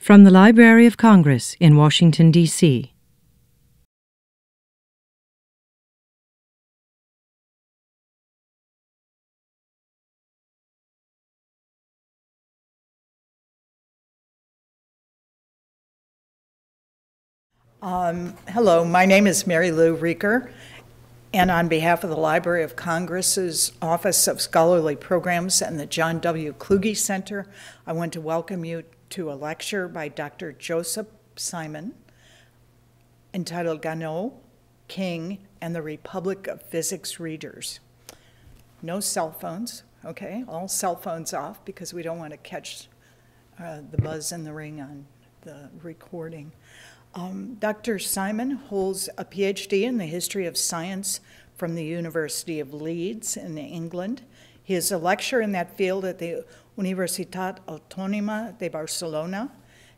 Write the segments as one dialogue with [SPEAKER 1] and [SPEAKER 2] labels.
[SPEAKER 1] From the Library of Congress in Washington, D.C.
[SPEAKER 2] Um, hello, my name is Mary Lou Reker, and on behalf of the Library of Congress's Office of Scholarly Programs and the John W. Kluge Center, I want to welcome you to a lecture by Dr. Josep Simon entitled Ganot, King, and the Republic of Physics Readers. No cell phones, okay? All cell phones off because we don't want to catch uh, the buzz and the ring on the recording. Um, Dr. Simon holds a PhD in the history of science from the University of Leeds in England. He is a lecturer in that field at the Universitat Autónoma de Barcelona.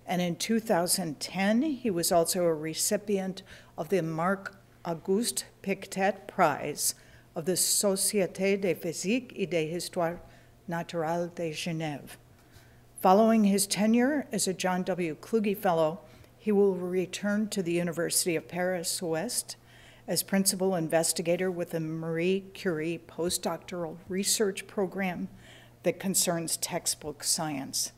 [SPEAKER 2] And in 2010, he was also a recipient of the Marc Auguste Pictet Prize of the Société de Physique et d'Histoire Naturelle de Genève. Following his tenure as a John W. Kluge Fellow, he will return to the University of Paris Ouest as principal investigator with the Marie Curie postdoctoral research program that concerns textbook science.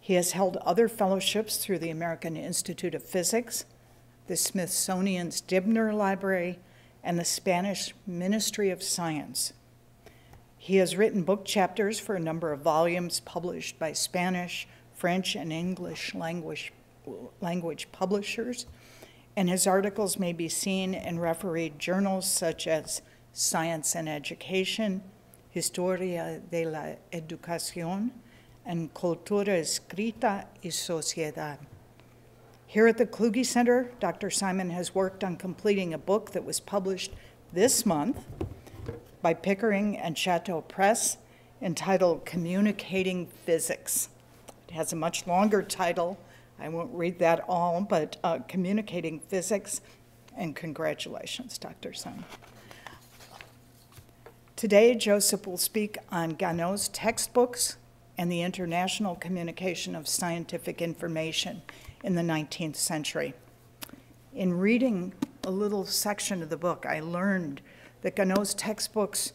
[SPEAKER 2] He has held other fellowships through the American Institute of Physics, the Smithsonian's Dibner Library, and the Spanish Ministry of Science. He has written book chapters for a number of volumes published by Spanish, French, and English language language publishers, and his articles may be seen in refereed journals such as Science and Education, Historia de la Educación, and Cultura Escrita y Sociedad. Here at the Kluge Center, Dr. Simon has worked on completing a book that was published this month by Pickering and Chatto Press entitled Communicating Physics. It has a much longer title, I won't read that all, but uh, communicating physics, and congratulations, Dr. Sun. Today, Josep will speak on Ganot's textbooks and the international communication of scientific information in the 19th century. In reading a little section of the book, I learned that Ganot's textbooks,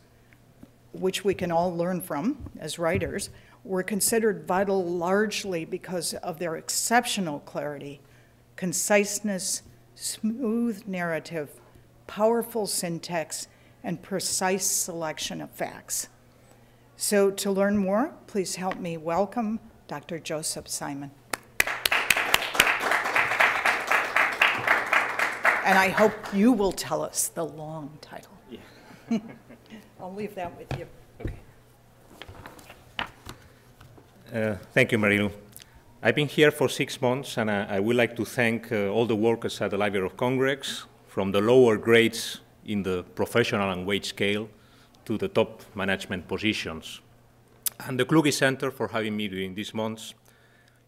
[SPEAKER 2] which we can all learn from as writers, were considered vital largely because of their exceptional clarity, conciseness, smooth narrative, powerful syntax, and precise selection of facts. So to learn more, please help me welcome Dr. Josep Simon. And I hope you will tell us the long title. Yeah. I'll leave that with you.
[SPEAKER 3] Uh, thank you, Mary Lou. I've been here for six months, and I, I would like to thank uh, all the workers at the Library of Congress, from the lower grades in the professional and wage scale to the top management positions, and the Kluge Center for having me during these months,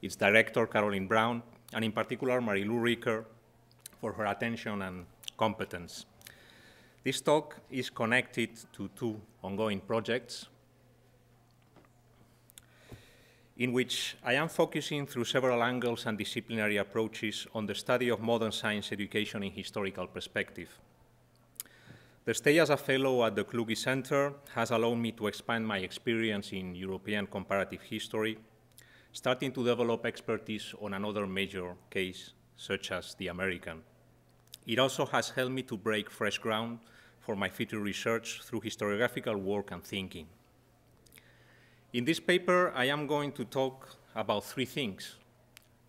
[SPEAKER 3] its director, Carolyn Brown, and in particular, Mary Lou Reker, for her attention and competence. This talk is connected to two ongoing projects, in which I am focusing through several angles and disciplinary approaches on the study of modern science education in historical perspective. The stay as a fellow at the Kluge Center has allowed me to expand my experience in European comparative history, starting to develop expertise on another major case, such as the American. It also has helped me to break fresh ground for my future research through historiographical work and thinking. In this paper, I am going to talk about three things,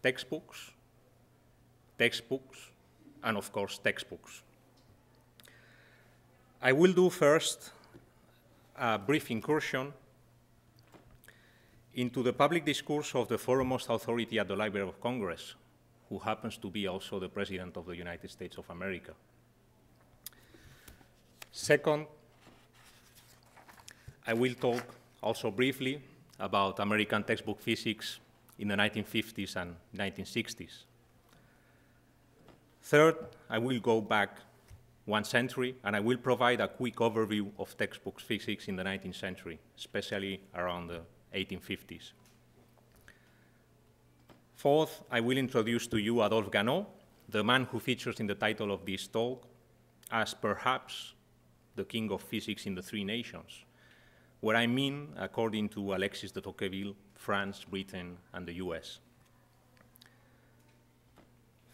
[SPEAKER 3] textbooks, textbooks, and of course, textbooks. I will do first a brief incursion into the public discourse of the foremost authority at the Library of Congress, who happens to be also the President of the United States of America. Second, I will talk also briefly about American textbook physics in the 1950s and 1960s. Third, I will go back one century, and I will provide a quick overview of textbook physics in the 19th century, especially around the 1850s. Fourth, I will introduce to you Adolphe Ganot, the man who features in the title of this talk as perhaps the king of physics in the three nations, where I mean, according to Alexis de Tocqueville, France, Britain, and the US.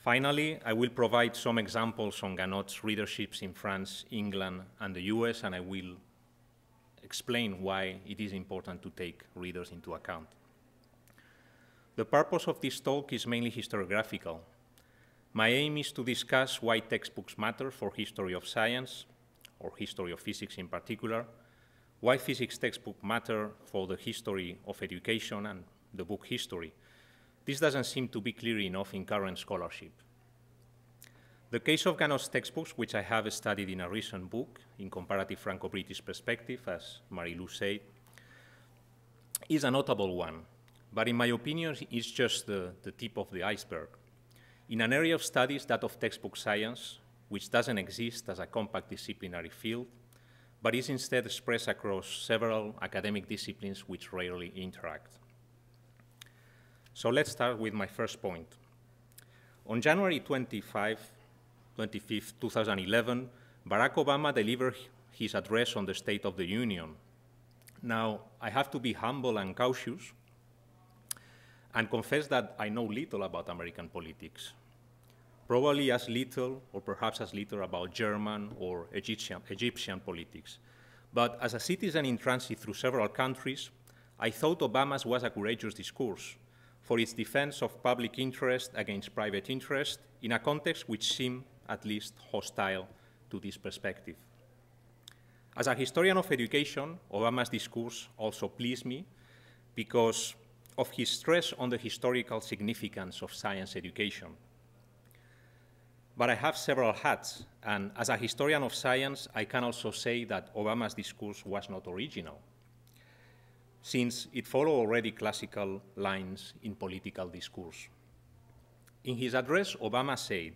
[SPEAKER 3] Finally, I will provide some examples on Ganot's readerships in France, England, and the US, and I will explain why it is important to take readers into account. The purpose of this talk is mainly historiographical. My aim is to discuss why textbooks matter for history of science, or history of physics in particular, why physics textbooks matter for the history of education and the book history. This doesn't seem to be clear enough in current scholarship. The case of Ganot's textbooks, which I have studied in a recent book, in comparative Franco-British perspective, as Marie-Lou said, is a notable one, but in my opinion, it's just the, the tip of the iceberg. In an area of studies, that of textbook science, which doesn't exist as a compact disciplinary field, but is instead spread across several academic disciplines which rarely interact. So let's start with my first point. On January 25, 25, 2011, Barack Obama delivered his address on the State of the Union. Now, I have to be humble and cautious and confess that I know little about American politics. Probably as little, or perhaps as little, about German or Egyptian, Egyptian politics. But as a citizen in transit through several countries, I thought Obama's was a courageous discourse for its defense of public interest against private interest in a context which seemed at least hostile to this perspective. As a historian of education, Obama's discourse also pleased me because of his stress on the historical significance of science education. But I have several hats, and as a historian of science, I can also say that Obama's discourse was not original, since it followed already classical lines in political discourse. In his address, Obama said,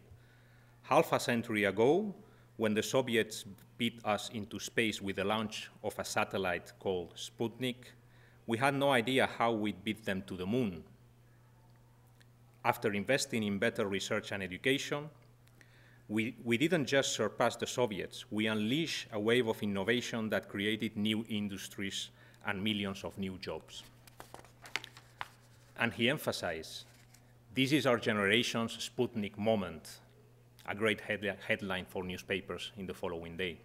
[SPEAKER 3] half a century ago, when the Soviets beat us into space with the launch of a satellite called Sputnik, we had no idea how we'd beat them to the moon. After investing in better research and education, we, we didn't just surpass the Soviets, we unleashed a wave of innovation that created new industries and millions of new jobs. And he emphasized, this is our generation's Sputnik moment, a great head headline for newspapers in the following day.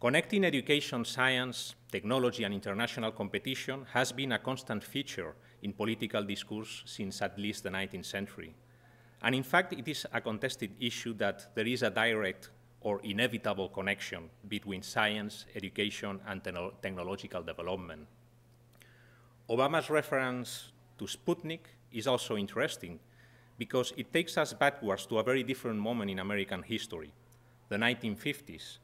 [SPEAKER 3] Connecting education, science, technology, and international competition has been a constant feature in political discourse since at least the 19th century. And in fact, it is a contested issue that there is a direct or inevitable connection between science, education, and te technological development. Obama's reference to Sputnik is also interesting because it takes us backwards to a very different moment in American history, the 1950s,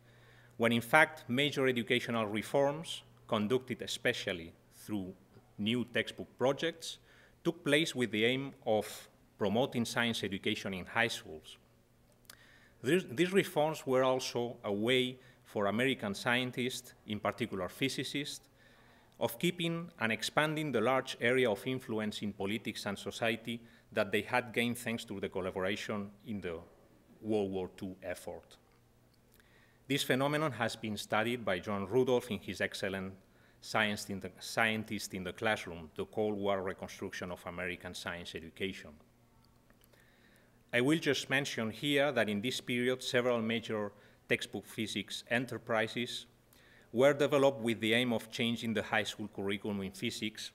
[SPEAKER 3] when in fact major educational reforms, conducted especially through new textbook projects, took place with the aim of promoting science education in high schools. These, reforms were also a way for American scientists, in particular physicists, of keeping and expanding the large area of influence in politics and society that they had gained thanks to the collaboration in the World War II effort. This phenomenon has been studied by John Rudolph in his excellent Science in the, Scientist in the Classroom, the Cold War Reconstruction of American Science Education. I will just mention here that in this period, several major textbook physics enterprises were developed with the aim of changing the high school curriculum in physics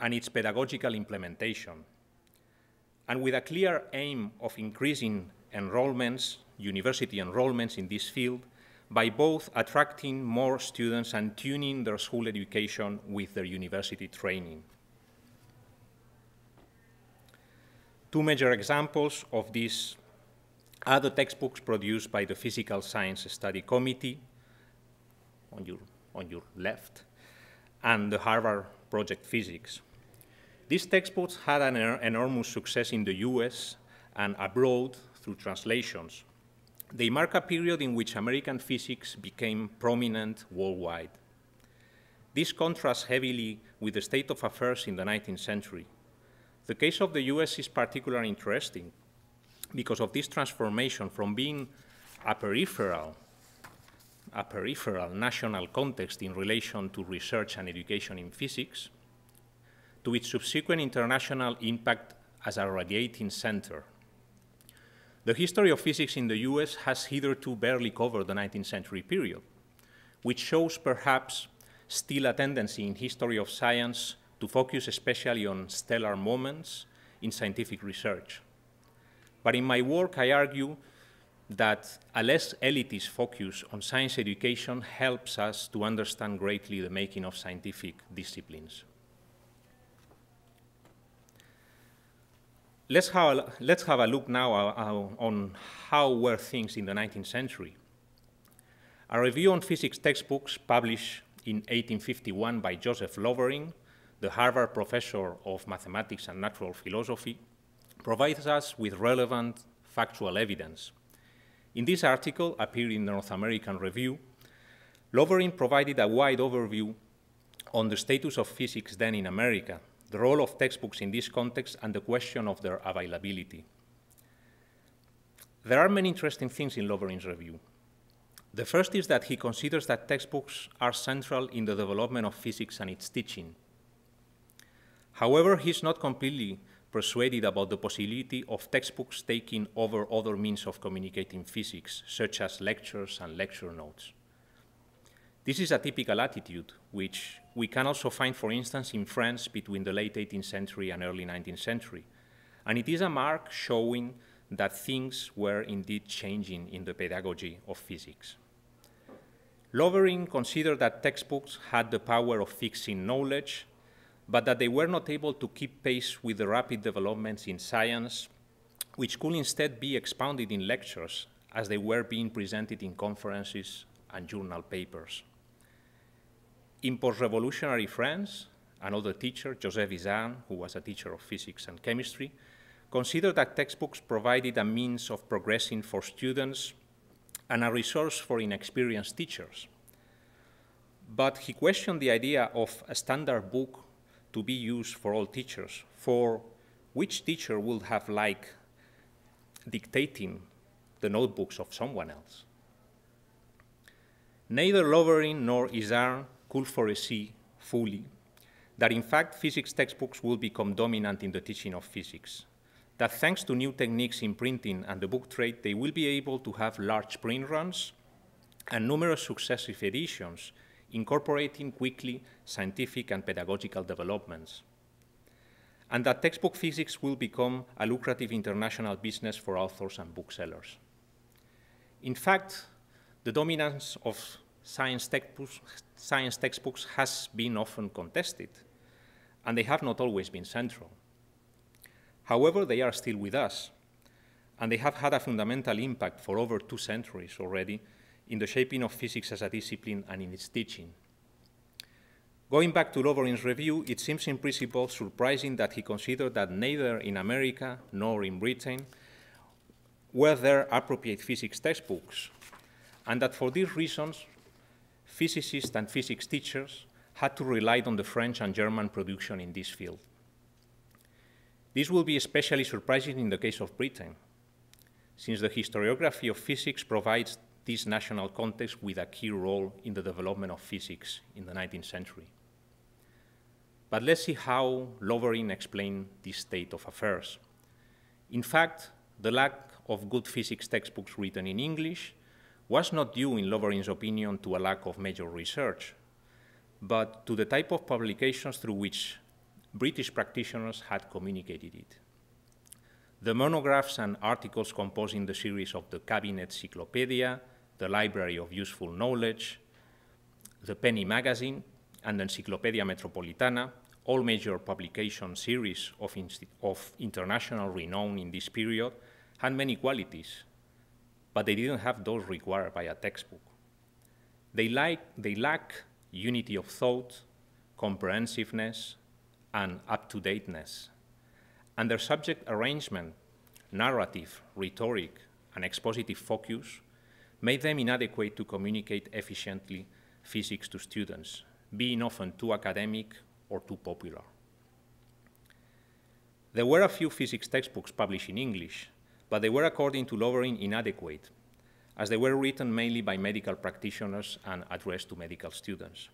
[SPEAKER 3] and its pedagogical implementation, and with a clear aim of increasing enrollments university enrollments in this field by both attracting more students and tuning their school education with their university training. Two major examples of this are the textbooks produced by the Physical Science Study Committee on your, on your left and the Harvard Project Physics. These textbooks had an enormous success in the US and abroad through translations. They mark a period in which American physics became prominent worldwide. This contrasts heavily with the state of affairs in the 19th century. The case of the US is particularly interesting because of this transformation from being a peripheral, a peripheral national context in relation to research and education in physics, to its subsequent international impact as a radiating center. The history of physics in the US has hitherto barely covered the 19th century period, which shows perhaps still a tendency in history of science to focus especially on stellar moments in scientific research. But in my work, I argue that a less elitist focus on science education helps us to understand greatly the making of scientific disciplines. Let's have, a, let's have a look now on how were things in the 19th century. A review on physics textbooks published in 1851 by Joseph Lovering, the Harvard professor of mathematics and natural philosophy, provides us with relevant factual evidence. In this article, appearing in the North American Review, Lovering provided a wide overview on the status of physics then in America, the role of textbooks in this context, and the question of their availability. There are many interesting things in Lovering's review. The first is that he considers that textbooks are central in the development of physics and its teaching. However, he's not completely persuaded about the possibility of textbooks taking over other means of communicating physics, such as lectures and lecture notes. This is a typical attitude, which we can also find, for instance, in France between the late 18th century and early 19th century. And it is a mark showing that things were indeed changing in the pedagogy of physics. Lovering considered that textbooks had the power of fixing knowledge, but that they were not able to keep pace with the rapid developments in science, which could instead be expounded in lectures as they were being presented in conferences and journal papers. In post-revolutionary France, another teacher, Joseph Izarn, who was a teacher of physics and chemistry, considered that textbooks provided a means of progressing for students and a resource for inexperienced teachers. But he questioned the idea of a standard book to be used for all teachers, for which teacher would have liked dictating the notebooks of someone else? Neither Lovering nor Izarn could foresee fully that in fact physics textbooks will become dominant in the teaching of physics. That thanks to new techniques in printing and the book trade, they will be able to have large print runs and numerous successive editions, incorporating quickly scientific and pedagogical developments. And that textbook physics will become a lucrative international business for authors and booksellers. In fact, the dominance of science textbooks, science textbooks has been often contested, and they have not always been central. However, they are still with us, and they have had a fundamental impact for over two centuries already in the shaping of physics as a discipline and in its teaching. Going back to Lovering's review, it seems in principle surprising that he considered that neither in America nor in Britain were there appropriate physics textbooks, and that for these reasons, physicists and physics teachers had to rely on the French and German production in this field. This will be especially surprising in the case of Britain, since the historiography of physics provides this national context with a key role in the development of physics in the 19th century. But let's see how Lovering explained this state of affairs. In fact, the lack of good physics textbooks written in English was not due, in Lovering's opinion, to a lack of major research, but to the type of publications through which British practitioners had communicated it. The monographs and articles composing the series of the Cabinet Cyclopedia, the Library of Useful Knowledge, the Penny Magazine, and Encyclopedia Metropolitana, all major publication series of, of international renown in this period, had many qualities, but they didn't have those required by a textbook. They, like, they lack unity of thought, comprehensiveness, and up-to-dateness. And their subject arrangement, narrative, rhetoric, and expositive focus made them inadequate to communicate efficiently physics to students, being often too academic or too popular. There were a few physics textbooks published in English, but they were, according to Lovering, inadequate, as they were written mainly by medical practitioners and addressed to medical students.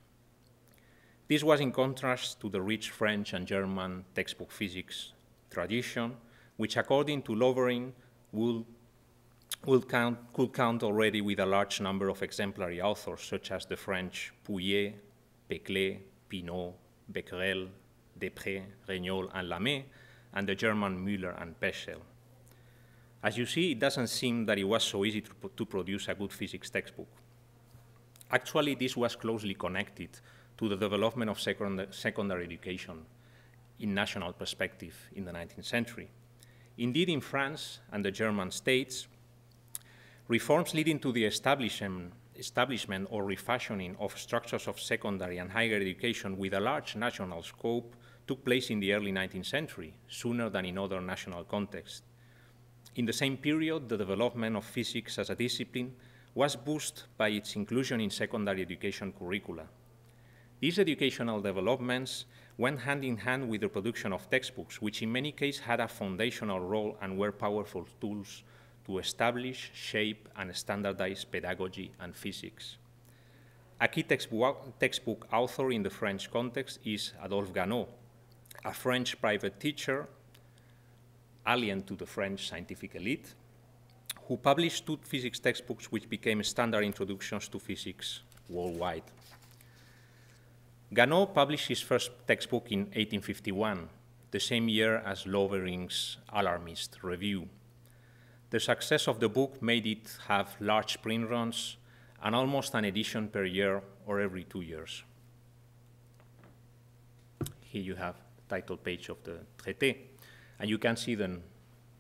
[SPEAKER 3] This was in contrast to the rich French and German textbook physics tradition, which, according to Lovering, would, count, could count already with a large number of exemplary authors, such as the French Pouillet, Peclet, Pinaud, Becquerel, Despretz, Regnault, and Lamé, and the German Müller and Peschel. As you see, it doesn't seem that it was so easy to, to produce a good physics textbook. Actually, this was closely connected to the development of second, secondary education in national perspective in the 19th century. Indeed, in France and the German states, reforms leading to the establishment, establishment or refashioning of structures of secondary and higher education with a large national scope took place in the early 19th century, sooner than in other national contexts. In the same period, the development of physics as a discipline was boosted by its inclusion in secondary education curricula. These educational developments went hand in hand with the production of textbooks, which in many cases had a foundational role and were powerful tools to establish, shape, and standardize pedagogy and physics. A key textbook, author in the French context is Adolphe Ganot, a French private teacher, alien to the French scientific elite, who published two physics textbooks which became standard introductions to physics worldwide. Ganot published his first textbook in 1851, the same year as Lovering's Alarmist Review. The success of the book made it have large print runs and almost an edition per year or every two years. Here you have the title page of the Traité, and you can see the,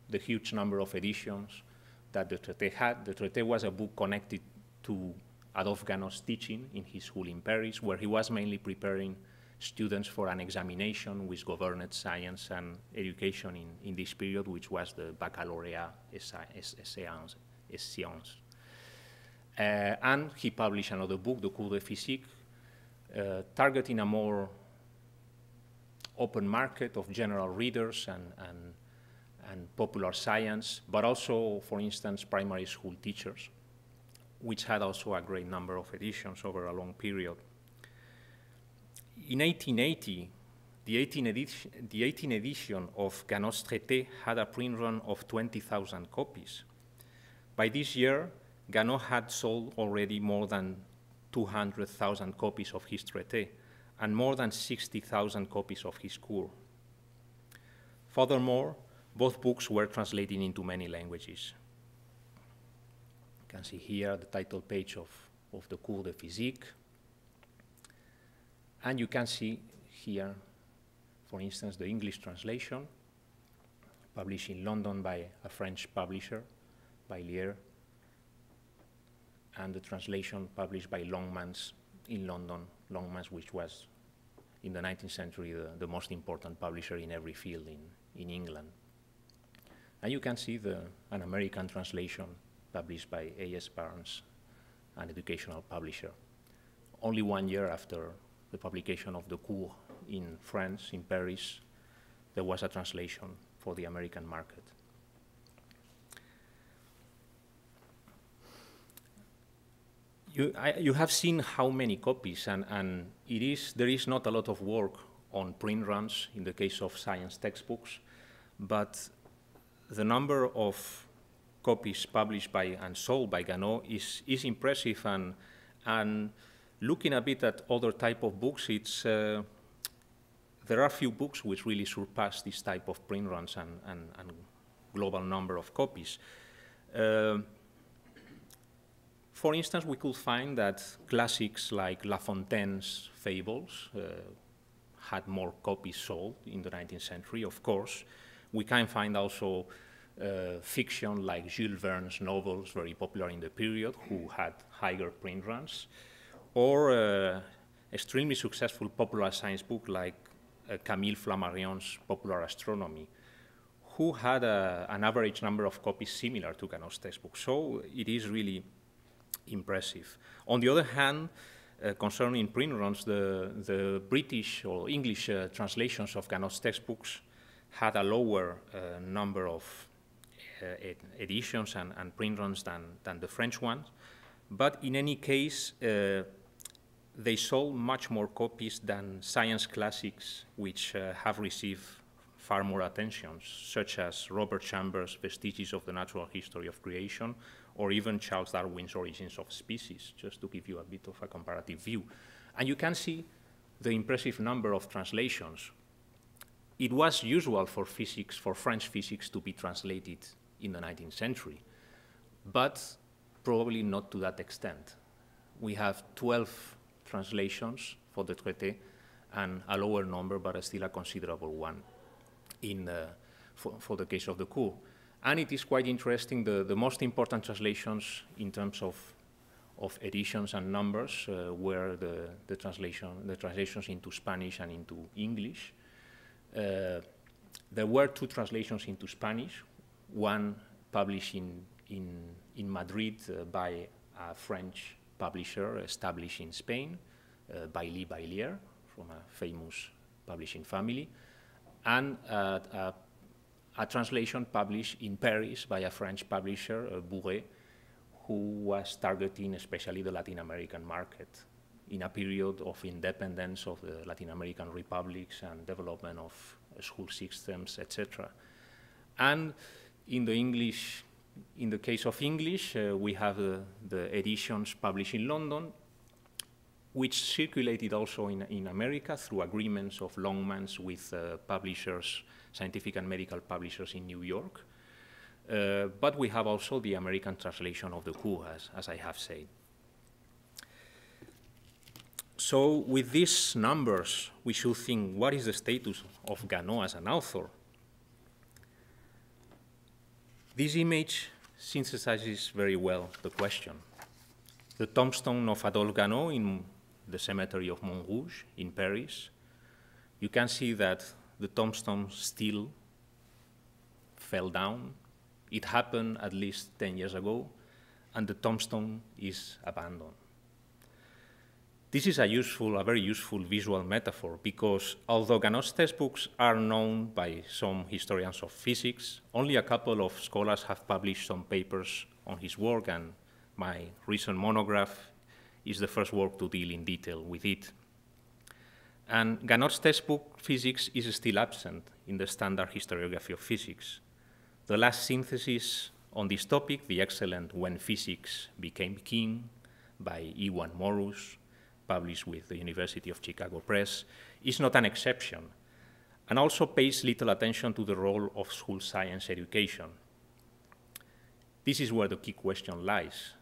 [SPEAKER 3] the huge number of editions that the Traité had. The Traité was a book connected to Adolphe Ganot's teaching in his school in Paris, where he was mainly preparing students for an examination which governed science and education in, in this period, which was the baccalaureate science. Uh, and he published another book, the Cours de Physique, uh, targeting a more open market of general readers and, and, and popular science, but also, for instance, primary school teachers which had also a great number of editions over a long period. In 1880, the 18 edition, the 18 edition of Ganot's Traité had a print run of 20,000 copies. By this year, Ganot had sold already more than 200,000 copies of his Traité and more than 60,000 copies of his Cours. Furthermore, both books were translated into many languages You can see here the title page of, of the Cours de Physique. And you can see here, for instance, the English translation published in London by a French publisher, Baillière, and the translation published by Longmans in London, Longmans, which was in the 19th century the, the most important publisher in every field in, in England. And you can see the, an American translation published by A.S. Barnes, an educational publisher. Only one year after the publication of the Cours in France, in Paris, there was a translation for the American market. You, I, you have seen how many copies, and, and it is, there is not a lot of work on print runs in the case of science textbooks, but the number of copies published by and sold by Ganot is, is impressive and, and looking a bit at other type of books, it's, uh, there are few books which really surpass this type of print runs and, and, and global number of copies. Uh, for instance, we could find that classics like La Fontaine's Fables uh, had more copies sold in the 19th century, of course. We can find also uh, fiction like Jules Verne's novels, very popular in the period, who had higher print runs, or uh, extremely successful popular science book like uh, Camille Flammarion's Popular Astronomy, who had a, an average number of copies similar to Ganot's textbook. So it is really impressive. On the other hand, uh, concerning print runs, the, the British or English uh, translations of Ganot's textbooks had a lower uh, number of uh, ed editions and, and, print runs than, than the French ones. But in any case, uh, they sold much more copies than science classics, which uh, have received far more attention, such as Robert Chambers' Vestiges of the Natural History of Creation, or even Charles Darwin's Origins of Species, just to give you a bit of a comparative view. And you can see the impressive number of translations. It was usual for physics, for French physics, to be translated in the 19th century, but probably not to that extent. We have 12 translations for the traité and a lower number, but still a considerable one in, uh, for, for, the case of the Cours. And it is quite interesting, the, the most important translations in terms of, of editions and numbers uh, were the, the, translation, the translations into Spanish and into English. Uh, there were two translations into Spanish, one published in, in, in Madrid uh, by a French publisher established in Spain, uh, Bailly Baillière, from a famous publishing family, and uh, a, a, translation published in Paris by a French publisher, uh, Bouret, who was targeting especially the Latin American market in a period of independence of the Latin American republics and development of school systems, etc. And in the English, in the case of English, uh, we have uh, the editions published in London, which circulated also in, in America through agreements of Longmans with uh, publishers, scientific and medical publishers in New York. Uh, but we have also the American translation of the cours, as, as I have said. So with these numbers, we should think, what is the status of Ganot as an author? This image synthesizes very well the question. The tombstone of Adolphe Ganot in the cemetery of Montrouge in Paris, you can see that the tombstone still fell down. It happened at least 10 years ago, and the tombstone is abandoned. This is a useful, a very useful visual metaphor because although Ganot's textbooks are known by some historians of physics, only a couple of scholars have published some papers on his work and my recent monograph is the first work to deal in detail with it. And Ganot's textbook, Physics, is still absent in the standard historiography of physics. The last synthesis on this topic, the excellent When Physics Became King by Iwan Morus, published with the University of Chicago Press, is not an exception, and also pays little attention to the role of school science education. This is where the key question lies,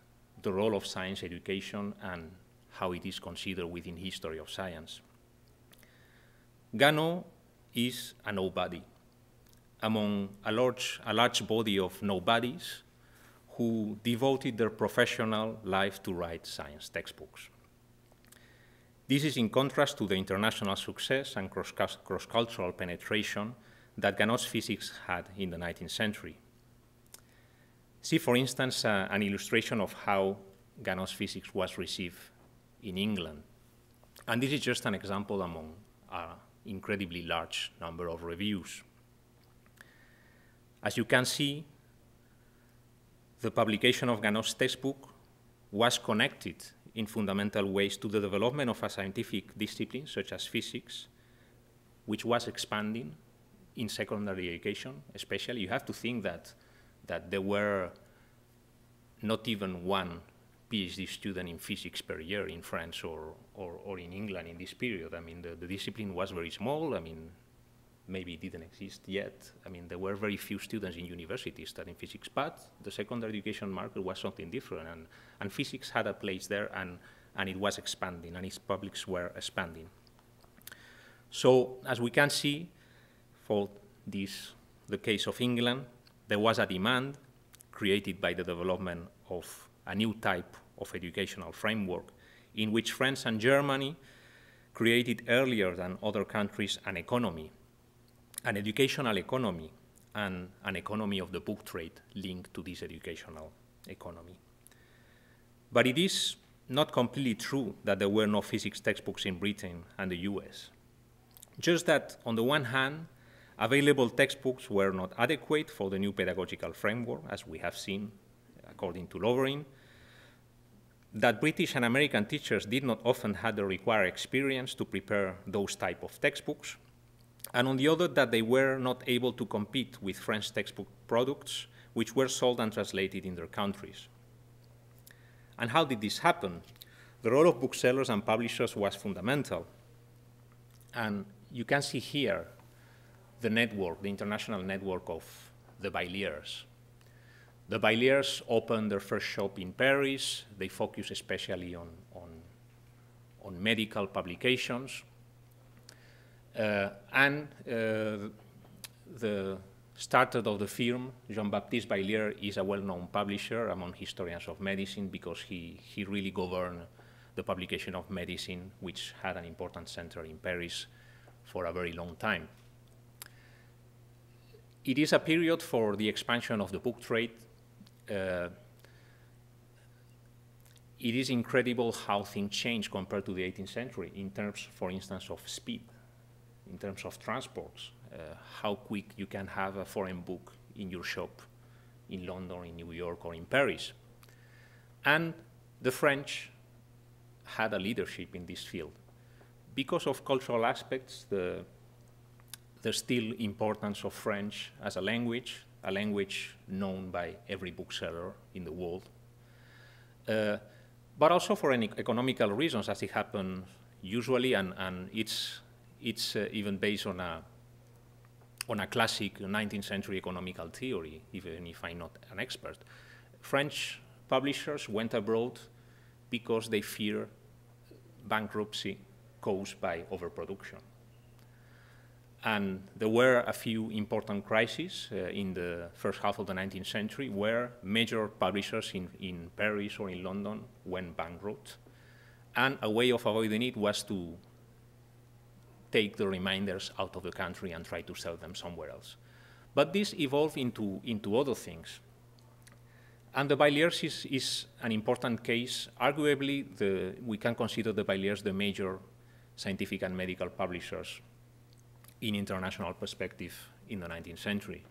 [SPEAKER 3] the role of science education and how it is considered within history of science. Ganot is a nobody among a large, a large body of nobodies who devoted their professional life to write science textbooks. This is in contrast to the international success and cross-cultural penetration that Ganot's physics had in the 19th century. See, for instance, uh, an illustration of how Ganot's physics was received in England. And this is just an example among an incredibly large number of reviews. As you can see, the publication of Ganot's textbook was connected in fundamental ways to the development of a scientific discipline such as physics, which was expanding in secondary education, especially. You have to think that, that there were not even one PhD student in physics per year in France or, or, or in England in this period. I mean, the, the discipline was very small. I mean, maybe didn't exist yet. I mean, there were very few students in universities studying physics, but the secondary education market was something different, and, and physics had a place there, and, and it was expanding, and its publics were expanding. So, as we can see, for this, the case of England, there was a demand created by the development of a new type of educational framework in which France and Germany created earlier than other countries an economy an educational economy and an economy of the book trade linked to this educational economy. But it is not completely true that there were no physics textbooks in Britain and the US. Just that, on the one hand, Available textbooks were not adequate for the new pedagogical framework, as we have seen, according to Lovering. That British and American teachers did not often have the required experience to prepare those type of textbooks. And on the other, that they were not able to compete with French textbook products, which were sold and translated in their countries. And how did this happen? The role of booksellers and publishers was fundamental. And you can see here the network, the international network of the Baillières. The Baillières opened their first shop in Paris. They focus especially on, on, on medical publications. Uh, and uh, the starter of the firm, Jean-Baptiste Baillière, is a well-known publisher among historians of medicine because he, he really governed the publication of medicine, which had an important center in Paris for a very long time. It is a period for the expansion of the book trade. Uh, it is incredible how things change compared to the 18th century in terms, for instance, of speed, in terms of transports, uh, how quick you can have a foreign book in your shop in London, in New York, or in Paris. And the French had a leadership in this field. Because of cultural aspects, the, the still importance of French as a language, a language known by every bookseller in the world, uh, but also for any economical reasons, as it happens usually, and, and it's, it's uh, even based on a, on a classic 19th century economical theory, even if I'm not an expert. French publishers went abroad because they fear bankruptcy caused by overproduction. And there were a few important crises uh, in the first half of the 19th century where major publishers in, in Paris or in London went bankrupt. And a way of avoiding it was to take the reminders out of the country and try to sell them somewhere else. But this evolved into, into other things. And the Baillières is, is, an important case. Arguably, the, we can consider the Baillières the major scientific and medical publishers in international perspective in the 19th century.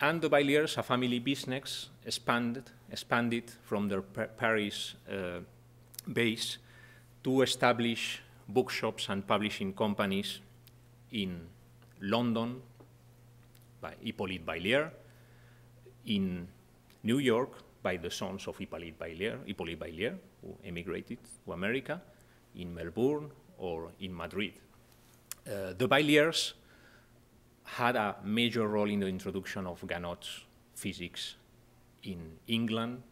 [SPEAKER 3] And the Baillières, a family business, expanded, expanded from their Paris uh, base to establish bookshops and publishing companies in London by Hippolyte Baillière, in New York by the sons of Hippolyte Baillière, Hippolyte Baillière, who emigrated to America, in Melbourne or in Madrid. Uh, the Baillières had a major role in the introduction of Ganot's physics in England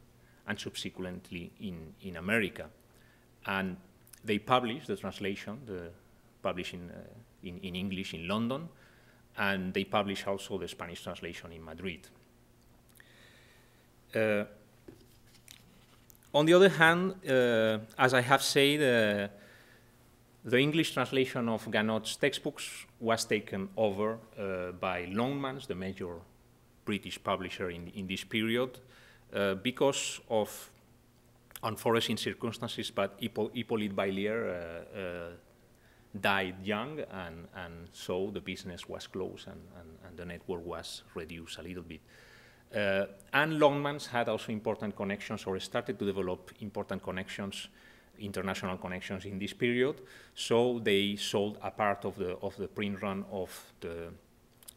[SPEAKER 3] and subsequently in, in America. And they published the translation, the publishing uh, in, in English in London, and they published also the Spanish translation in Madrid. Uh, on the other hand, uh, as I have said, uh, the English translation of Ganot's textbooks was taken over uh, by Longmans, the major British publisher in, in this period, because of unforeseen circumstances, but Hippolyte Baillière uh, died young, and, and so the business was closed and, and, and the network was reduced a little bit. Uh, and Longmans had also important connections or started to develop important connections, international connections in this period. So they sold a part of the, of the print run of the,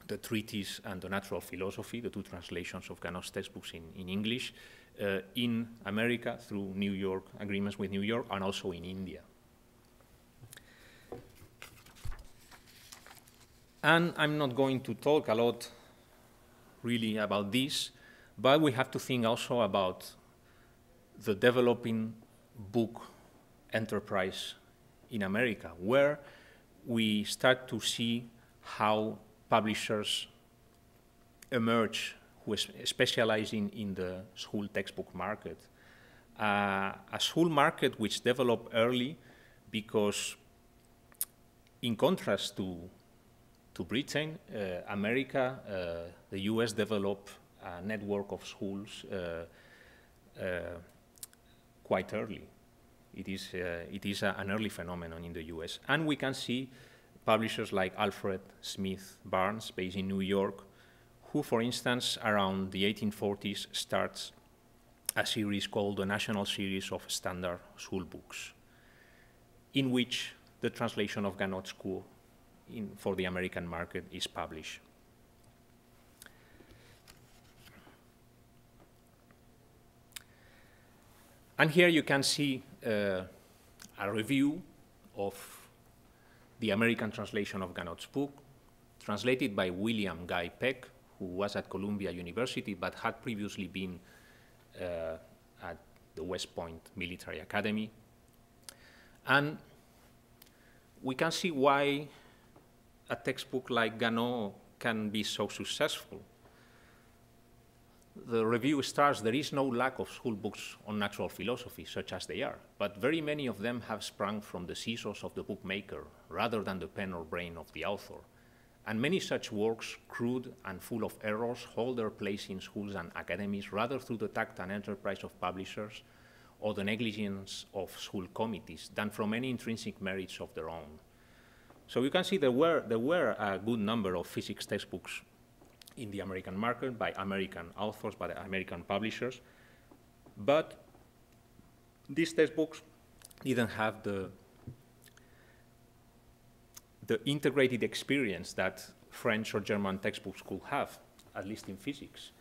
[SPEAKER 3] the treatise and the natural philosophy, the two translations of Ganot's textbooks in, in English, uh, in America through New York, agreements with New York, and also in India. And I'm not going to talk a lot really about this, but we have to think also about the developing book enterprise in America, where we start to see how publishers emerge who is specializing in the school textbook market. Uh, a school market which developed early because in contrast to to Britain, uh, America, uh, the US developed a network of schools uh, quite early. It is, it is a, an early phenomenon in the US. And we can see publishers like Alfred Smith Barnes, based in New York, who, for instance, around the 1840s starts a series called the National Series of Standard School Books, in which the translation of Ganot's in, for the American market is published. And here you can see uh, a review of the American translation of Ganot's book, translated by William Guy Peck, who was at Columbia University but had previously been uh, at the West Point Military Academy. And we can see why a textbook like Ganot can be so successful. The review starts, there is no lack of school books on natural philosophy, such as they are, but very many of them have sprung from the scissors of the bookmaker rather than the pen or brain of the author. And many such works, crude and full of errors, hold their place in schools and academies rather through the tact and enterprise of publishers or the negligence of school committees than from any intrinsic merits of their own. So you can see there were, there were a good number of physics textbooks in the American market by American authors, by American publishers, but these textbooks didn't have the the integrated experience that French or German textbooks could have, at least in physics.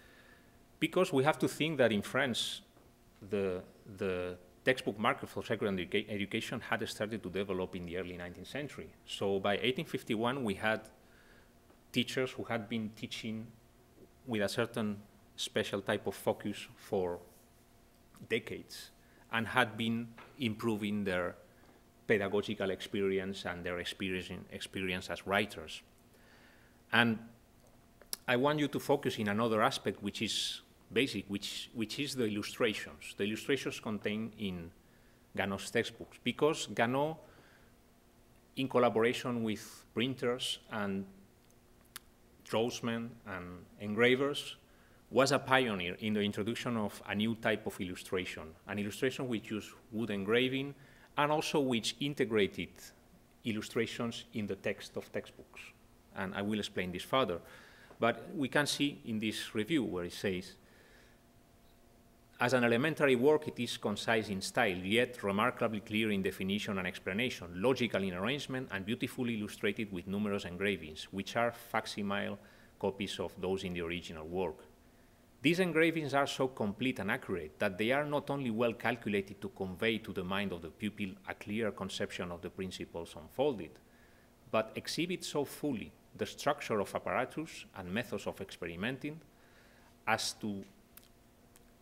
[SPEAKER 3] Because we have to think that in France, the, the textbook market for secondary educa education had started to develop in the early 19th century. So by 1851, we had teachers who had been teaching with a certain special type of focus for decades and had been improving their pedagogical experience and their experience, experience as writers. And I want you to focus in another aspect which is basic, which, which is the illustrations. The illustrations contained in Ganot's textbooks, because Ganot, in collaboration with printers and draftsmen and engravers, was a pioneer in the introduction of a new type of illustration, an illustration which used wood engraving and also which integrated illustrations in the text of textbooks. And I will explain this further. But we can see in this review where it says, as an elementary work, it is concise in style, yet remarkably clear in definition and explanation, logical in arrangement, and beautifully illustrated with numerous engravings, which are facsimile copies of those in the original work. These engravings are so complete and accurate that they are not only well calculated to convey to the mind of the pupil a clear conception of the principles unfolded, but exhibit so fully the structure of apparatus and methods of experimenting as to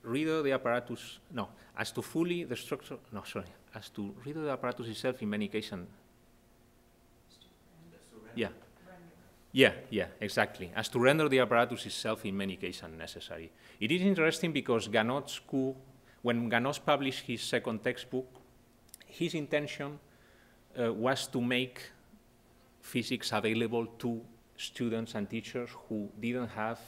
[SPEAKER 3] reader the apparatus, no, as to fully the structure, no, sorry, as to reader the apparatus itself in many cases. Yeah, yeah, yeah, exactly. As to render the apparatus itself in many cases unnecessary. It is interesting because Ganot's Cours, when Ganot published his second textbook, his intention uh, was to make physics available to students and teachers who didn't have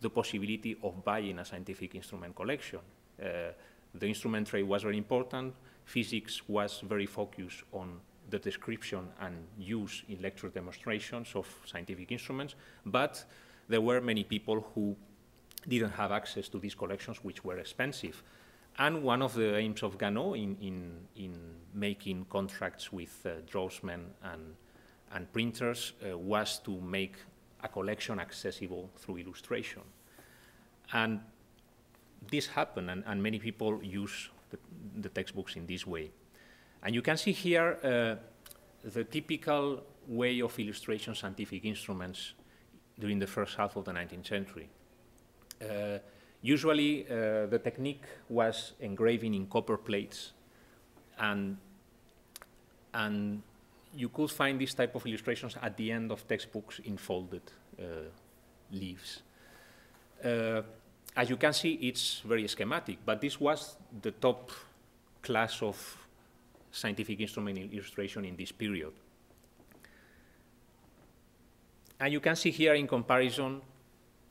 [SPEAKER 3] the possibility of buying a scientific instrument collection. Uh, the instrument trade was very important. Physics was very focused on the description and use in lecture demonstrations of scientific instruments, but there were many people who didn't have access to these collections, which were expensive. And one of the aims of Ganot in, in, in making contracts with uh, draftsmen and, and printers uh, was to make a collection accessible through illustration. And this happened, and, and many people use the, the textbooks in this way. And you can see here uh, the typical way of illustration scientific instruments during the first half of the 19th century. Uh, usually, uh, the technique was engraving in copper plates, and, and you could find this type of illustrations at the end of textbooks in folded uh, leaves. Uh, as you can see, it's very schematic, but this was the top class of scientific instrument illustration in this period. And you can see here in comparison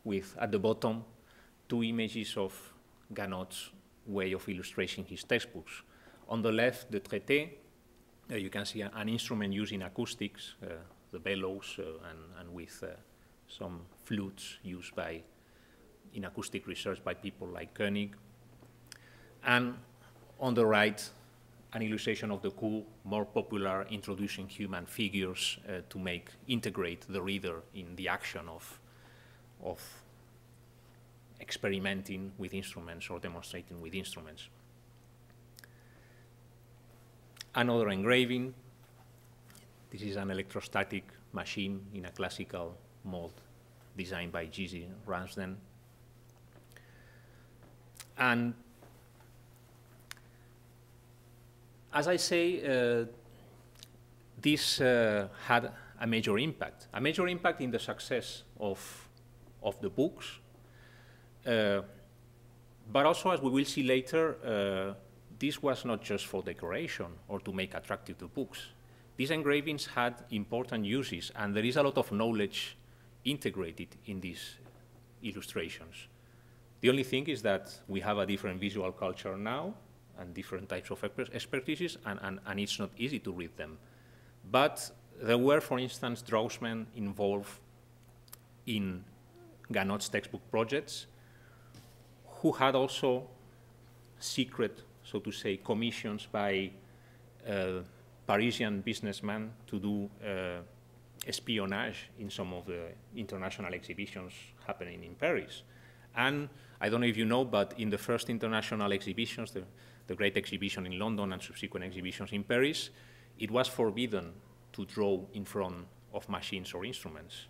[SPEAKER 3] with, at the bottom, two images of Ganot's way of illustrating his textbooks. On the left, the traité, uh, you can see an instrument used in acoustics, uh, the bellows uh, and, and with uh, some flutes used by, in acoustic research by people like Koenig. And on the right, an illustration of the Cours, more popular introducing human figures uh, to make, integrate the reader in the action of, of experimenting with instruments or demonstrating with instruments. Another engraving. This is an electrostatic machine in a classical mold designed by Jesse Ramsden. And as I say, uh, this uh, had a major impact, a major impact in the success of, of the books, uh, but also, as we will see later, uh, this was not just for decoration or to make attractive the books. These engravings had important uses, and there is a lot of knowledge integrated in these illustrations. The only thing is that we have a different visual culture now and different types of expertises, and, and, and it's not easy to read them. But there were, for instance, draftsmen involved in Ganot's textbook projects who had also secret, so to say, commissions by uh, Parisian businessmen to do uh, espionage in some of the international exhibitions happening in Paris. And I don't know if you know, but in the first international exhibitions, the, the great exhibition in London and subsequent exhibitions in Paris, it was forbidden to draw in front of machines or instruments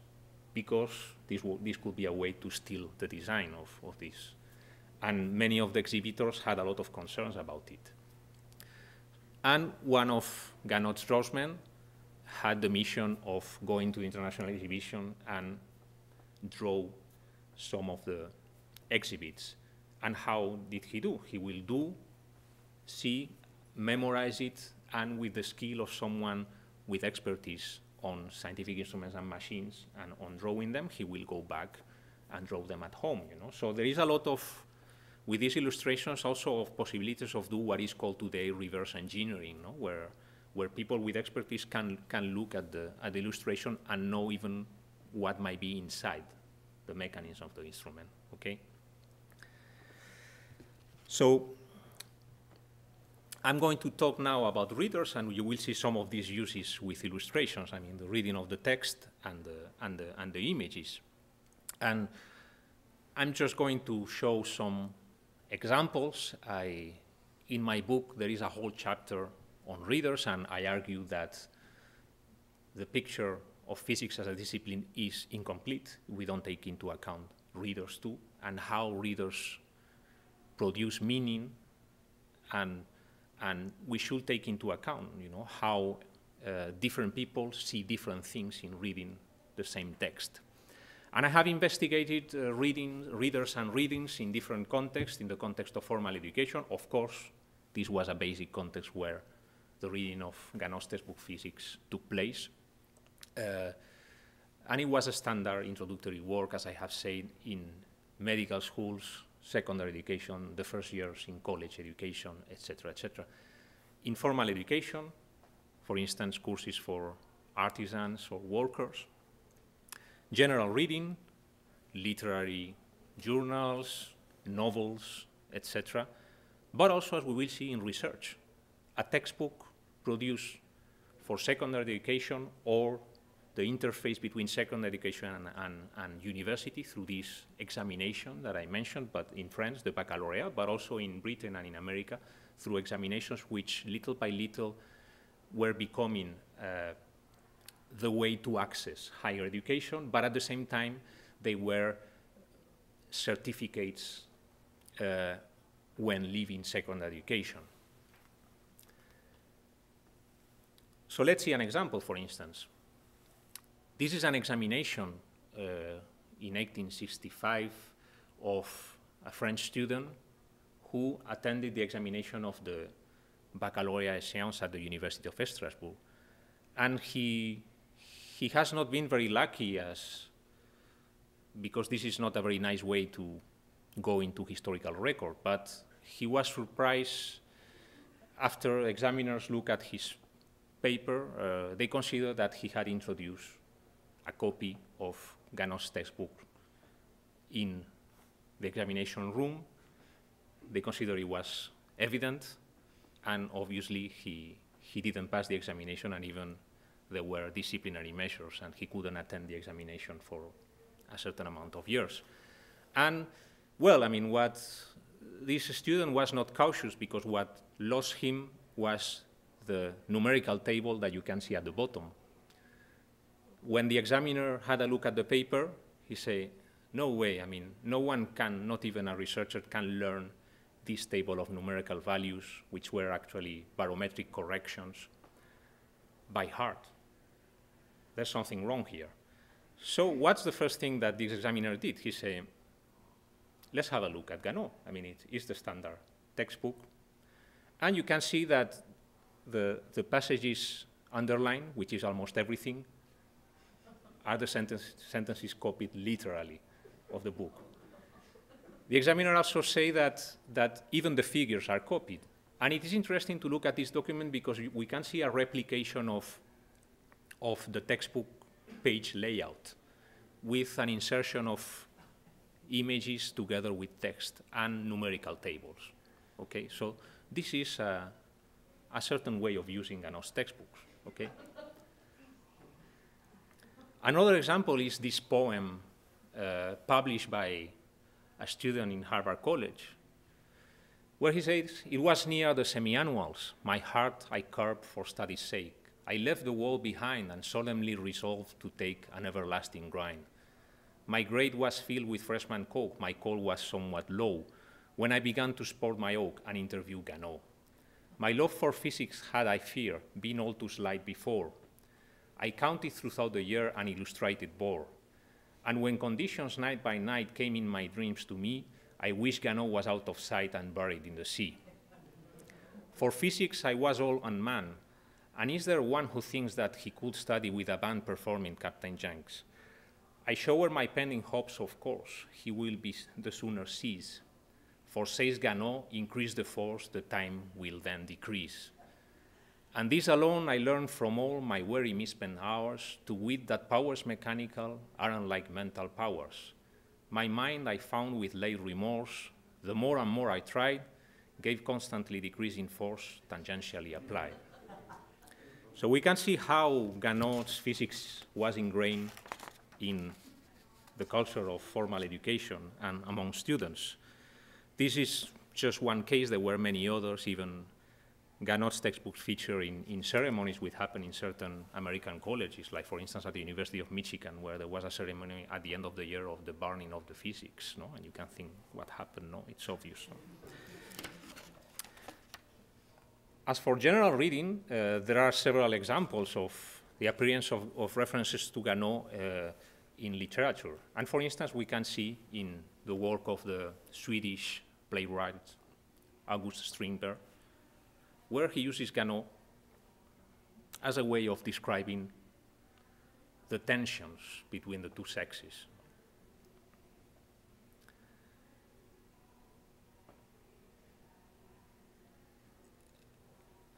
[SPEAKER 3] because this, this could be a way to steal the design of, of this and many of the exhibitors had a lot of concerns about it. And one of Ganot's draftsmen had the mission of going to the international exhibition and draw some of the exhibits. And how did he do? He will do, see, memorize it, and with the skill of someone with expertise on scientific instruments and machines and on drawing them, he will go back and draw them at home. You know? So there is a lot of with these illustrations also of possibilities of do what is called today reverse engineering, no? where, where people with expertise can, can look at the, at the illustration and know even what might be inside the mechanism of the instrument, okay? So I'm going to talk now about readers, and you will see some of these uses with illustrations, I mean, the reading of the text and the, and the, and the images. And I'm just going to show some examples. I, in my book, there is a whole chapter on readers, and I argue that the picture of physics as a discipline is incomplete. We don't take into account readers too, and how readers produce meaning, and and we should take into account, you know, how uh, different people see different things in reading the same text. And I have investigated uh, reading, readers and readings in different contexts, in the context of formal education. Of course, this was a basic context where the reading of Ganot's textbook physics took place. Uh, and it was a standard introductory work, as I have said, in medical schools, secondary education, the first years in college education, etc., etc. In formal education, for instance, courses for artisans or workers, general reading, literary journals, novels, etc., but also, as we will see, in research. A textbook produced for secondary education or the interface between secondary education and, and, and, university through this examination that I mentioned, but in France, the baccalaureate, but also in Britain and in America through examinations which little by little were becoming uh, the way to access higher education, but at the same time, they were certificates uh, when leaving secondary education. So let's see an example, for instance. This is an examination uh, in 1865 of a French student who attended the examination of the baccalaureate science at the University of Strasbourg. And he he has not been very lucky as because this is not a very nice way to go into historical record, but he was surprised after examiners look at his paper, uh, they considered that he had introduced a copy of Ganot's textbook in the examination room. They considered it was evident, and obviously he, he didn't pass the examination, and even there were disciplinary measures, and he couldn't attend the examination for a certain amount of years. And, well, I mean, what this student was not cautious because what lost him was the numerical table that you can see at the bottom. When the examiner had a look at the paper, he said, no way, I mean, no one can, not even a researcher, can learn this table of numerical values, which were actually barometric corrections, by heart. There's something wrong here. So what's the first thing that this examiner did? He said, let's have a look at Ganot. I mean, it is the standard textbook. And you can see that the, the passages underlined, which is almost everything, are the sentence, sentences copied literally of the book. The examiner also say that, that even the figures are copied. And it is interesting to look at this document because we can see a replication of, of the textbook page layout with an insertion of images together with text and numerical tables. Okay, so this is a, a certain way of using Ganot's textbooks. Okay. Another example is this poem uh, published by a student in Harvard College, where he says, It was near the semi-annuals, my heart I curbed for study's sake. I left the world behind and solemnly resolved to take an everlasting grind. My grade was filled with freshman coke, my call was somewhat low, when I began to sport my oak and interview Ganot. My love for physics had, I fear, been all too slight before. I counted throughout the year an illustrated bore. And when conditions night by night came in my dreams to me, I wished Ganot was out of sight and buried in the sea. For physics, I was all unmanned. And is there one who thinks that he could study with a band performing Captain Jenks? I shower my pending hopes, of course, he will be the sooner cease. For says Ganot, increase the force, the time will then decrease. And this alone I learned from all my weary misspent hours, to wit that powers mechanical are unlike mental powers. My mind I found with late remorse, the more and more I tried, gave constantly decreasing force tangentially applied. So we can see how Ganot's physics was ingrained in the culture of formal education and among students. This is just one case. There were many others, even Ganot's textbooks feature in, in ceremonies which happen in certain American colleges, like for instance at the University of Michigan, where there was a ceremony at the end of the year of the burning of the physics, no? and you can think what happened, no? it's obvious. No? As for general reading, uh, there are several examples of the appearance of, of references to Ganot uh, in literature. And for instance, we can see in the work of the Swedish playwright August Strindberg, where he uses Ganot as a way of describing the tensions between the two sexes.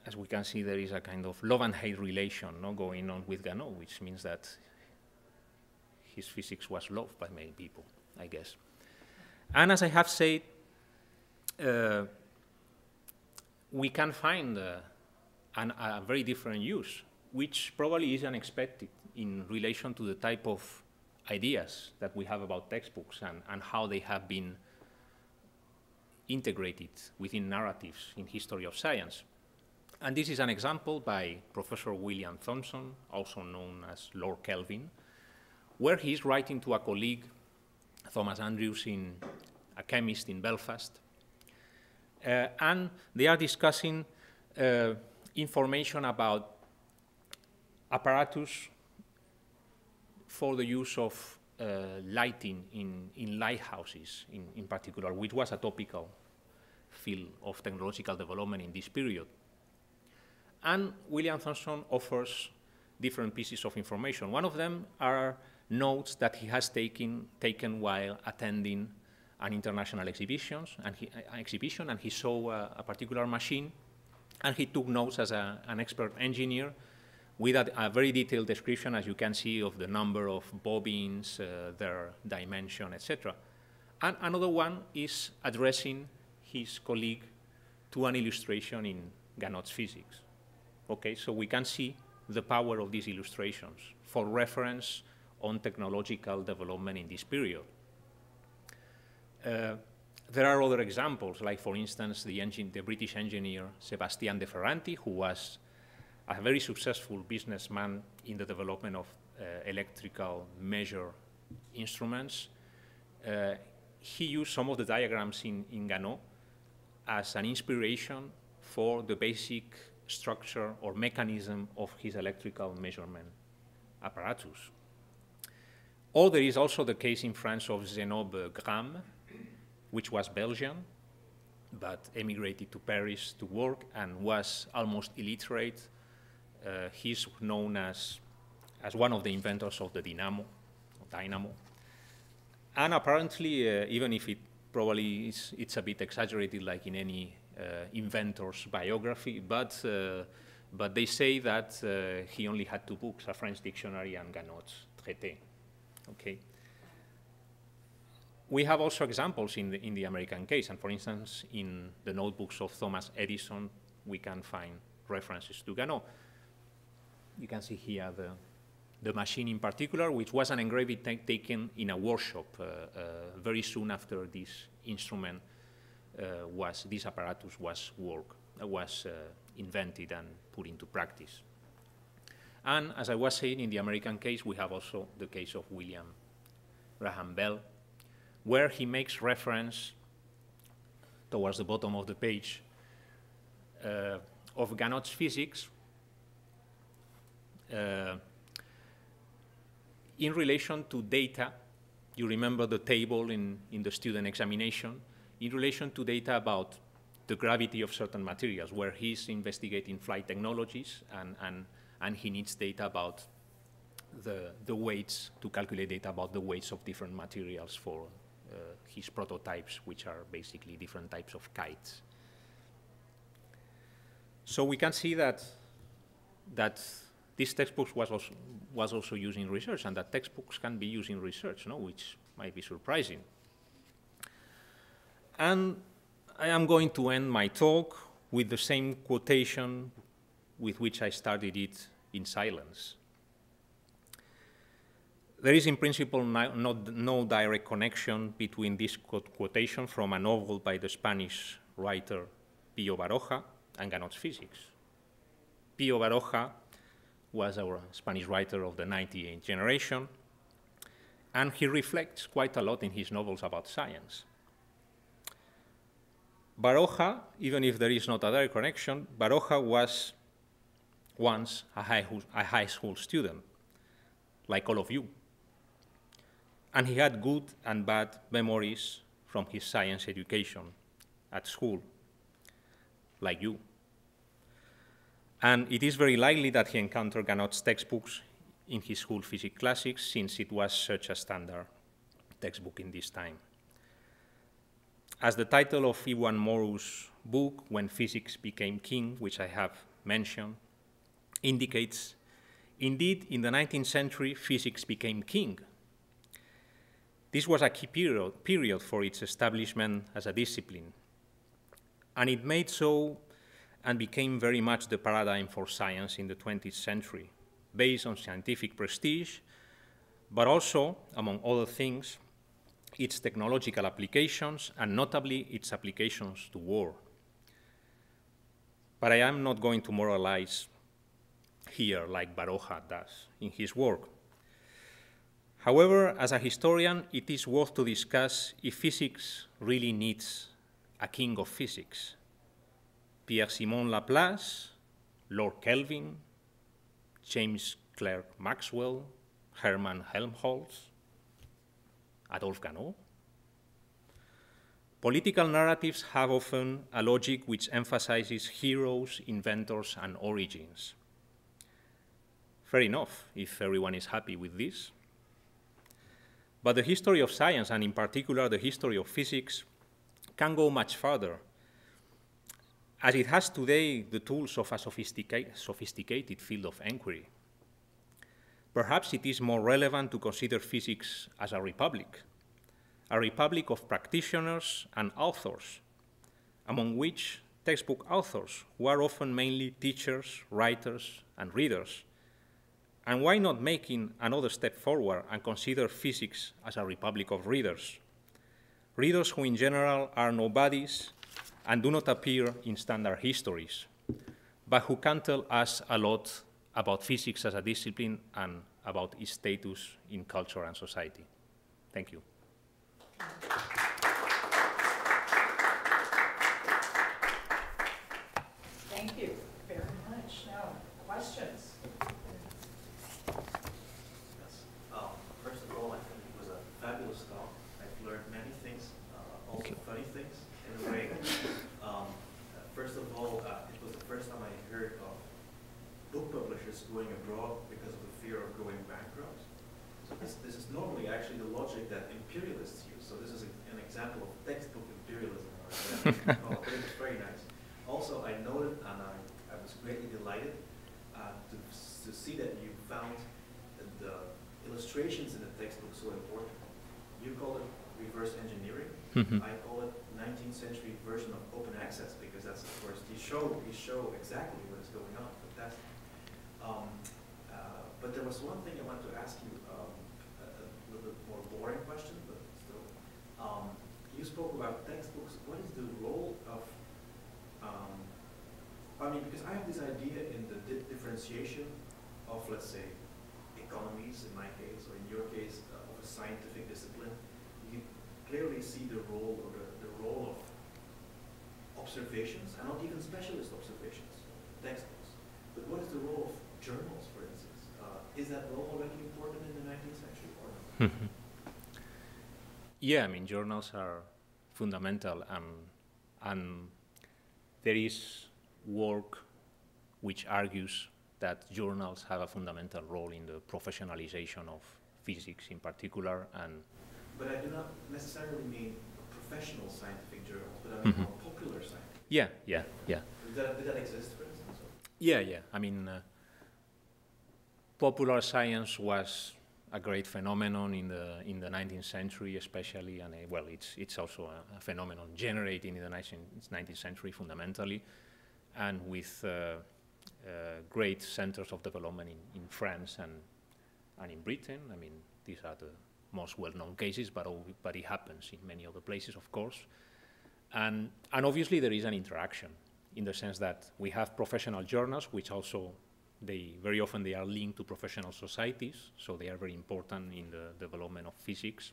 [SPEAKER 3] As we can see, there is a kind of love and hate relation no, going on with Ganot, which means that his physics was loved by many people, I guess. And as I have said, uh, we can find uh, an, a very different use, which probably is unexpected in relation to the type of ideas that we have about textbooks and, and how they have been integrated within narratives in history of science. And this is an example by Professor William Thomson, also known as Lord Kelvin, where he's writing to a colleague, Thomas Andrews, in, a chemist in Belfast, and they are discussing uh, information about apparatus for the use of uh, lighting in, in lighthouses in, in particular, which was a topical field of technological development in this period. And William Thomson offers different pieces of information. One of them are notes that he has taken, taken while attending an international exhibitions and he, exhibition, and he saw a, a, particular machine, and he took notes as a, an expert engineer with a, a, very detailed description, as you can see, of the number of bobbins, uh, their dimension, etc. And another one is addressing his colleague to an illustration in Ganot's physics. Okay, so we can see the power of these illustrations for reference on technological development in this period. Uh, there are other examples, like for instance, the, engine, the British engineer Sebastian de Ferranti, who was a very successful businessman in the development of uh, electrical measure instruments. Uh, he used some of the diagrams in, in Ganot as an inspiration for the basic structure or mechanism of his electrical measurement apparatus. Or there is also the case in France of Zenobe Gramme, which was Belgian, but emigrated to Paris to work and was almost illiterate. Uh, he's known as, as one of the inventors of the dynamo, dynamo. And apparently, uh, even if it probably is, it's a bit exaggerated like in any uh, inventor's biography, but, uh, but they say that uh, he only had two books, a French dictionary and Ganot's traité. Okay we have also examples in the, in the American case, and for instance, in the notebooks of Thomas Edison, we can find references to Ganot. You can see here the, the machine in particular, which was an engraving taken in a workshop uh, uh, very soon after this instrument uh, was, this apparatus was work, was uh, invented and put into practice. And as I was saying, in the American case, we have also the case of William Graham Bell, where he makes reference towards the bottom of the page uh, of Ganot's physics uh, in relation to data. You remember the table in, in the student examination, in relation to data about the gravity of certain materials, where he's investigating flight technologies and, and, and he needs data about the, the weights, to calculate data about the weights of different materials for Uh, his prototypes, which are basically different types of kites. So we can see that that this textbook was also, was also used in research, and that textbooks can be used in research, no? which might be surprising. And I am going to end my talk with the same quotation with which I started it in silence. There is in principle no, not, no direct connection between this quotation from a novel by the Spanish writer Pío Baroja and Ganot's physics. Pío Baroja was our Spanish writer of the 98th generation, and he reflects quite a lot in his novels about science. Baroja, even if there is not a direct connection, Baroja was once a high, a high school student, like all of you. And he had good and bad memories from his science education at school, like you. And it is very likely that he encountered Ganot's textbooks in his school physics classics, since it was such a standard textbook in this time. As the title of Iwan Morus' book, When Physics Became King, which I have mentioned, indicates, indeed, in the 19th century, physics became king this was a key period, period for its establishment as a discipline, and it made so and became very much the paradigm for science in the 20th century, based on scientific prestige, but also, among other things, its technological applications, and notably its applications to war. But I am not going to moralize here like Baroja does in his work. However, as a historian, it is worth to discuss if physics really needs a king of physics. Pierre-Simon Laplace, Lord Kelvin, James Clerk Maxwell, Hermann Helmholtz, Adolphe Ganot. Political narratives have often a logic which emphasizes heroes, inventors, and origins. Fair enough, if everyone is happy with this. But the history of science, and in particular the history of physics, can go much further. as it has today the tools of a sophisticated, sophisticated field of inquiry. Perhaps it is more relevant to consider physics as a republic, a republic of practitioners and authors, among which textbook authors, who are often mainly teachers, writers, and readers. And why not making another step forward and consider physics as a republic of readers? Readers who in general are nobodies and do not appear in standard histories, but who can tell us a lot about physics as a discipline and about its status in culture and society. Thank you.
[SPEAKER 2] Thank you very much. Now, questions?
[SPEAKER 4] Yes. Um, first of all, I think it was a fabulous talk. I've learned many things, uh, also funny things in a way. Um, uh, first of all, uh, it was the first time I heard of book going abroad because of the fear of going bankrupt. So this, this is normally actually the logic that imperialists use. So this is a, an example of textbook imperialism. oh, it was very nice. Also, I noted, and I, I was greatly delighted uh, to, to see that you found the illustrations in the textbook so important. You call it reverse engineering.
[SPEAKER 3] Mhm.
[SPEAKER 4] I call it 19th century version of open access because that's of course you show you show exactly what is going on. Fantastic. Um, uh, but there was one thing I wanted to ask you, um, a, a little bit more boring question, but still. Um, you spoke about textbooks. What is the role of um, I mean, because I have this idea in the di- differentiation of, let's say, economies in my case, or in your case, uh, of a scientific discipline, you clearly see the role or the, the role of observations, and not even specialist observations, textbooks. But what is the role of journals, for instance? Uh, is that role already important in the 19th century or not?
[SPEAKER 3] Yeah, I mean, journals are fundamental, and, and there is work which argues that journals have a fundamental role in the professionalization of physics in particular, and
[SPEAKER 4] But I do not necessarily mean professional scientific journals, but I mean
[SPEAKER 3] Mhm.
[SPEAKER 4] more popular scientific.
[SPEAKER 3] yeah, yeah, yeah.
[SPEAKER 4] Did that, did that exist, for instance? or-
[SPEAKER 3] Yeah, yeah. I mean, uh, popular science was a great phenomenon in the in the 19th century, especially, and uh, well, it's it's also a, a phenomenon generated in the 19th, 19th century fundamentally, and with uh, uh, great centers of development in, in France and and in Britain. I mean, these are the most well-known cases, but al- but it happens in many other places, of course. And, and obviously there is an interaction in the sense that we have professional journals, which also they very often they are linked to professional societies, so they are very important in the development of physics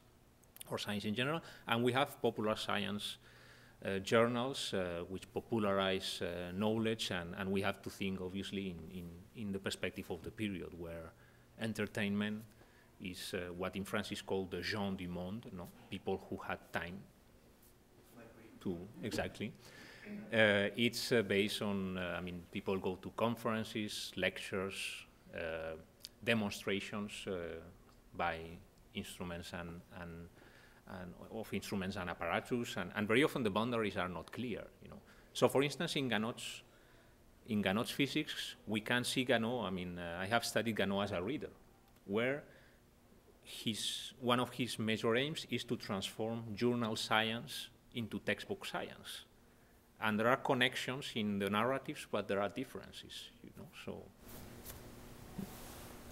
[SPEAKER 3] or science in general. And we have popular science uh, journals uh, which popularize uh, knowledge, and, and we have to think obviously in, in, in the perspective of the period where entertainment is uh, what in France is called the gens du monde, no? people who had time to exactly. Uh, it's uh, based on, uh, I mean, people go to conferences, lectures, uh, demonstrations uh, by instruments and, and, and of instruments and apparatus, and, and very often the boundaries are not clear, you know. So, for instance, in Ganot's, in Ganot's physics, we can see Ganot, I mean, uh, I have studied Ganot as a reader, where his, one of his major aims is to transform journal science into textbook science. And there are connections in the narratives, but there are differences, you know, so.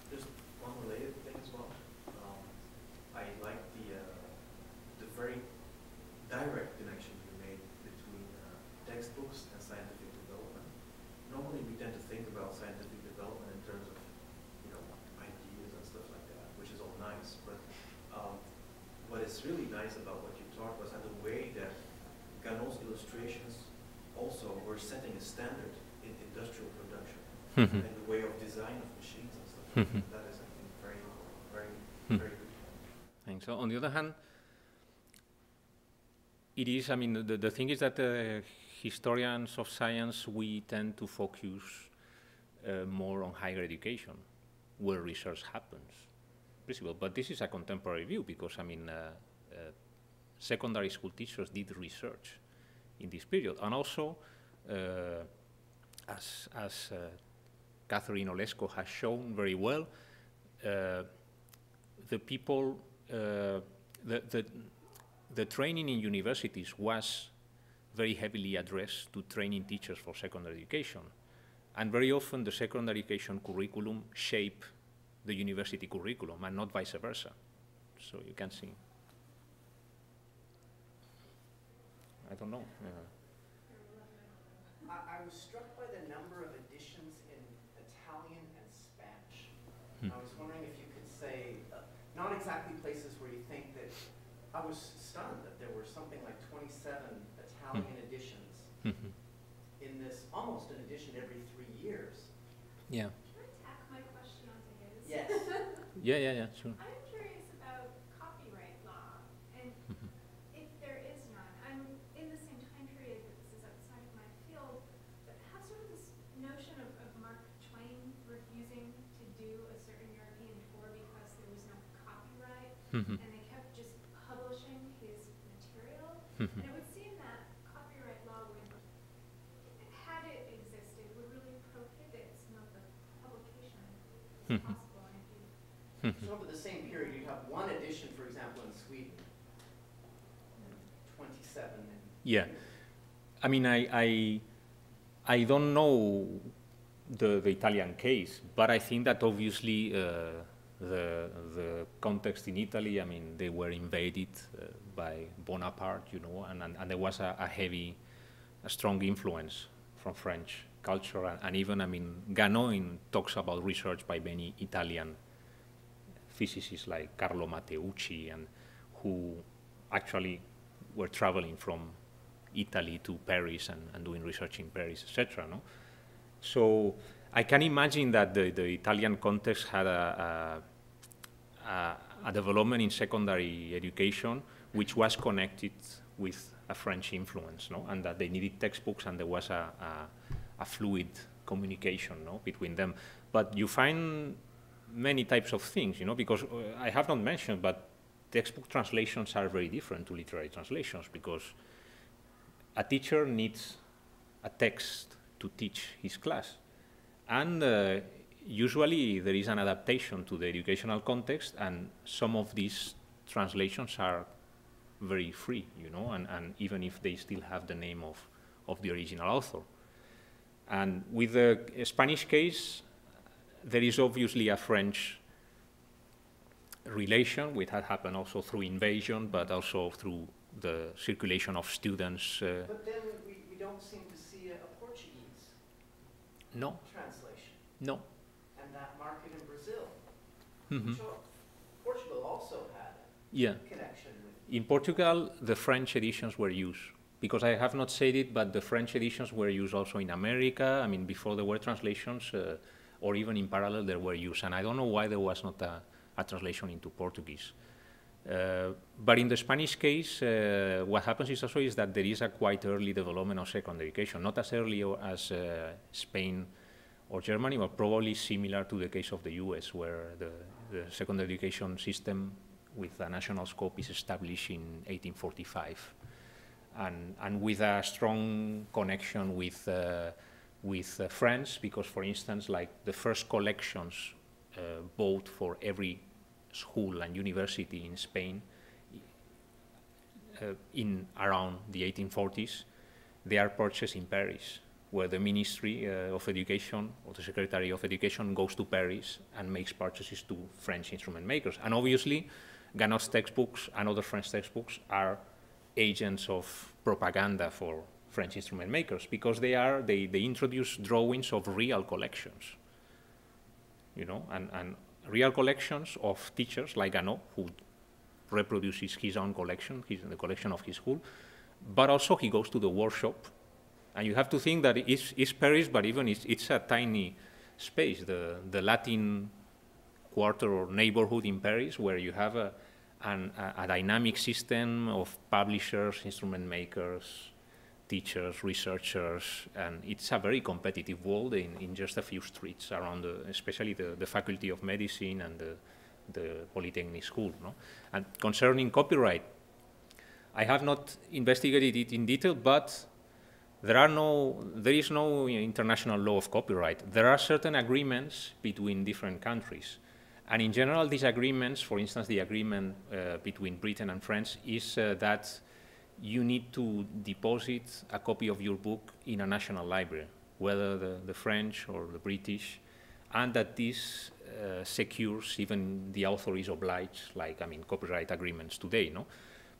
[SPEAKER 4] Just one related thing as well. Um, I like the, uh, the very direct connection you made between uh, textbooks and scientific development. Normally, we tend to think about scientific development in terms of, you know, ideas and stuff like that, which is all nice. But um, what is really nice about what you taught was that the way that Ganot's illustrations also were setting a standard in industrial production and the way of design of machines and stuff. like
[SPEAKER 3] Mhm.
[SPEAKER 4] that. Is, I think, very, very,
[SPEAKER 3] Hmm.
[SPEAKER 4] very good.
[SPEAKER 3] And so, on the other hand, it is, I mean, the, the thing is that uh, historians of science, we tend to focus uh, more on higher education, where research happens. Principle. But this is a contemporary view because, I mean, uh, uh, secondary school teachers did research in this period. And also, as, as uh, Kathryn Olesko has shown very well, uh, the people, uh, the, the, the training in universities was very heavily addressed to training teachers for secondary education. And very often the secondary education curriculum shape the university curriculum and not vice versa. So you can see. I don't know. Uh,
[SPEAKER 5] I, I was struck by the number of editions in Italian and Spanish.
[SPEAKER 3] Hmm.
[SPEAKER 5] I was wondering if you could say, uh, not exactly places where you think that, I was stunned that there were something like 27 Italian
[SPEAKER 3] Hmm.
[SPEAKER 5] editions
[SPEAKER 3] mhm.
[SPEAKER 5] in this, almost an edition every three years.
[SPEAKER 3] Yeah.
[SPEAKER 6] Can I tack my question onto his?
[SPEAKER 5] Yes.
[SPEAKER 3] Yeah, yeah, yeah, sure.
[SPEAKER 6] I'm curious about copyright law, and
[SPEAKER 3] Mhm.
[SPEAKER 6] if there is none. I'm in the same time period, but this is outside of my field, but have sort of this notion of, of Mark Twain refusing to do a certain European tour because there was no copyright,
[SPEAKER 3] Mhm.
[SPEAKER 6] and they kept just publishing his material.
[SPEAKER 3] Mhm.
[SPEAKER 6] And it would seem that copyright law would, had it existed, would really prohibit some of the publication
[SPEAKER 3] Mhm.
[SPEAKER 6] that's possible. And if you
[SPEAKER 3] Mhm.
[SPEAKER 5] So over the same period, you have one edition, for example, in Sweden, 27.
[SPEAKER 3] Yeah. I mean, I, I, I don't know the, the Italian case, but I think that obviously uh, the, the context in Italy, I mean, they were invaded uh, by Bonaparte, you know, and, and, and there was a, a heavy, a strong influence from French culture. And, and even, I mean, Ganoin talks about research by many Italian physicists like Carlo Matteucci and who actually were traveling from Italy to Paris and, and doing research in Paris, etc. No? So I can imagine that the, the Italian context had a, a, a, a development in secondary education which was connected with a French influence, no? and that they needed textbooks and there was a, a, a fluid communication no? between them. But you find many types of things, you know, because uh, I have not mentioned, but textbook translations are very different to literary translations because a teacher needs a text to teach his class. And uh, usually there is an adaptation to the educational context, and some of these translations are very free, you know, and, and even if they still have the name of, of the original author. And with the Spanish case, there is obviously a French relation, which had happened also through invasion, but also through the circulation of students. Uh,
[SPEAKER 5] But then we, we don't seem to see a, a Portuguese
[SPEAKER 3] no,
[SPEAKER 5] translation,
[SPEAKER 3] no.
[SPEAKER 5] That market in Brazil.
[SPEAKER 3] Mhm.
[SPEAKER 5] Portugal also had
[SPEAKER 3] Yeah.
[SPEAKER 5] connection with.
[SPEAKER 3] In Portugal, the French editions were used. Because I have not said it, but the French editions were used also in America. I mean, before there were translations, uh, or even in parallel, there were used. And I don't know why there was not a, a translation into Portuguese. Uh, but in the Spanish case, uh, what happens is also is that there is a quite early development of secondary education, not as early as uh, Spain or Germany, but probably similar to the case of the US, where the, the secondary education system with a national scope is established in 1845, and, and with a strong connection with, uh, with uh, France, because, for instance, like the first collections uh, bought for every school and university in Spain uh, in around the 1840s, they are purchased in Paris, where the Ministry uh, of Education or the Secretary of Education goes to Paris and makes purchases to French instrument makers. And obviously, Ganot's textbooks and other French textbooks are agents of propaganda for French instrument makers because they are they, they introduce drawings of real collections you know, and, and real collections of teachers like Ganot, who reproduces his own collection, his, the collection of his school, but also he goes to the workshop. And you have to think that it's, it's Paris, but even it's, it's a tiny space, the, the Latin quarter or neighborhood in Paris, where you have a, an, a, a dynamic system of publishers, instrument makers, teachers, researchers, and it's a very competitive world in, in just a few streets around, the, especially the, the Faculty of Medicine and the, the Polytechnic School. No? And concerning copyright, I have not investigated it in detail, but there are no, there is no international law of copyright. There are certain agreements between different countries. And in general, these agreements, for instance, the agreement uh, between Britain and France, is uh, that you need to deposit a copy of your book in a national library, whether the, the French or the British, and that this uh, secures even the author is obliged, like, I mean, copyright agreements today, no?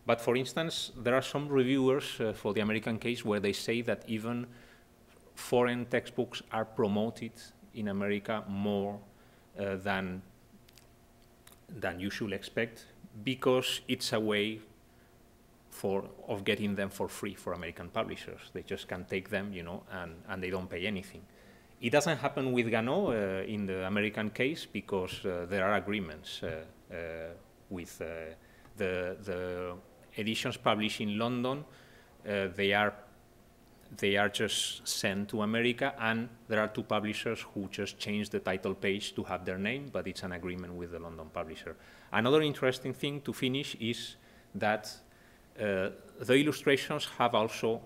[SPEAKER 3] But for instance, there are some reviewers uh, for the American case where they say that even foreign textbooks are promoted in America more uh, than, than you should expect because it's a way for, of getting them for free for American publishers. They just can take them, you know, and, and they don't pay anything. It doesn't happen with Ganot uh, in the American case because uh, there are agreements uh, uh with the, the editions published in London. Uh, they are they are just sent to America, and there are two publishers who just change the title page to have their name, but it's an agreement with the London publisher. Another interesting thing to finish is that uh, the illustrations have also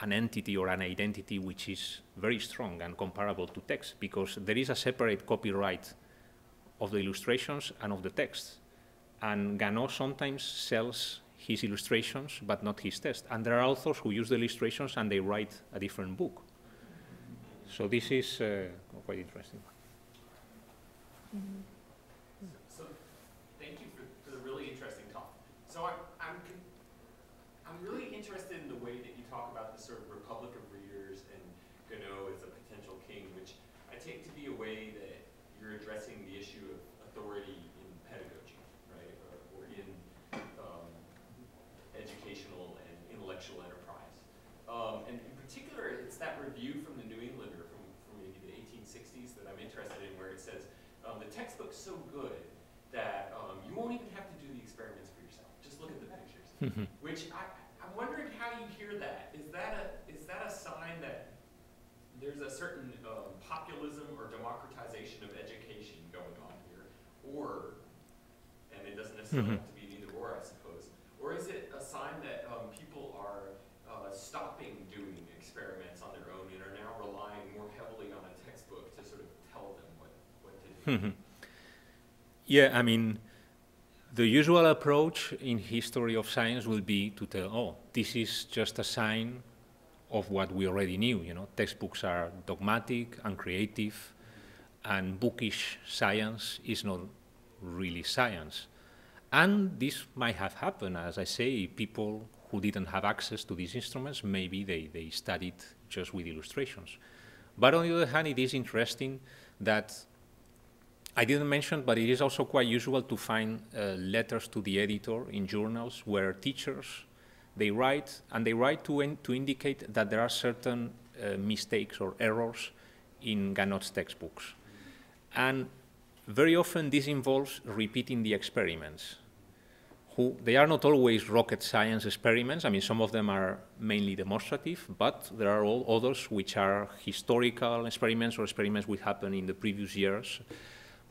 [SPEAKER 3] an entity or an identity which is very strong and comparable to text because there is a separate copyright of the illustrations and of the text. And Ganot sometimes sells his illustrations but not his text. And there are authors who use the illustrations and they write a different book. So this is uh, quite interesting.
[SPEAKER 7] Mm -hmm. So thank you for, for the really interesting talk. So I'm, I'm I'm really interested in the way that you talk about the sort of republic of readers and Ganot as a potential king, which I take to be a way that you're addressing the issue of authority in pedagogy, right, or, or in um, educational and intellectual enterprise. Um, and in particular, it's that review from the New Englander from, from maybe the 1860s that I'm interested in, where it says um, the textbook's so good that um, you won't even have to do the experiments for yourself. Just look at the pictures, which I'm wondering how you hear that. Is that a is that a sign that there's a certain um, populism or democratization of education going on here, or and it doesn't necessarily mm -hmm. have to be either or, I suppose, or is it a sign that um, people are uh, stopping doing experiments on their own and are now relying more heavily on a textbook to sort of tell them what what to do?
[SPEAKER 3] Mm -hmm. Yeah, I mean the usual approach in history of science will be to tell, oh, this is just a sign of what we already knew. You know, textbooks are dogmatic and creative, and bookish science is not really science. And this might have happened, as I say, people who didn't have access to these instruments, maybe they, they studied just with illustrations. But on the other hand, it is interesting that I didn't mention, but it is also quite usual to find uh, letters to the editor in journals where teachers, they write, and they write to, to indicate that there are certain uh, mistakes or errors in Ganot's textbooks. And very often this involves repeating the experiments. Who, they are not always rocket science experiments. I mean, some of them are mainly demonstrative, but there are all others which are historical experiments or experiments which happened in the previous years.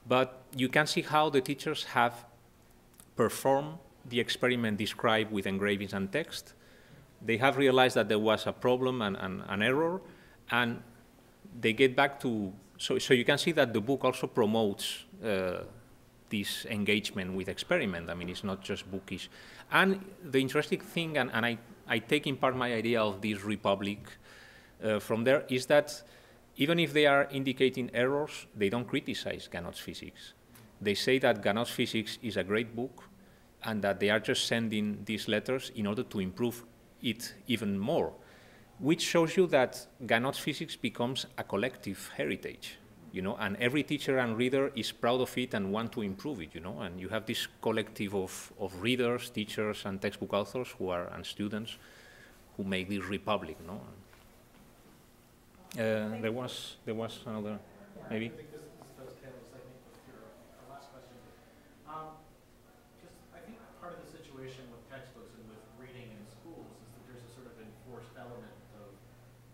[SPEAKER 3] But you can see how the teachers have performed the experiment described with engravings and text. They have realized that there was a problem and, an error, and they get back to, so, so you can see that the book also promotes uh, this engagement with experiment. I mean, it's not just bookish. And the interesting thing, and, and I, I take in part my idea of this republic uh, from there, is that even if they are indicating errors, they don't criticize Ganot's physics. They say that Ganot's physics is a great book and that they are just sending these letters in order to improve it even more, which shows you that Ganot's physics becomes a collective heritage, you know, and every teacher and reader is proud of it and want to improve it, you know, and you have this collective of, of readers, teachers, and textbook authors who are, and students who make this republic, no? Uh, there was there was another maybe.
[SPEAKER 8] I think this, this does canvas. I think your our last question. Um, just I think part of the situation with textbooks and with reading in schools is that there's a sort of enforced element of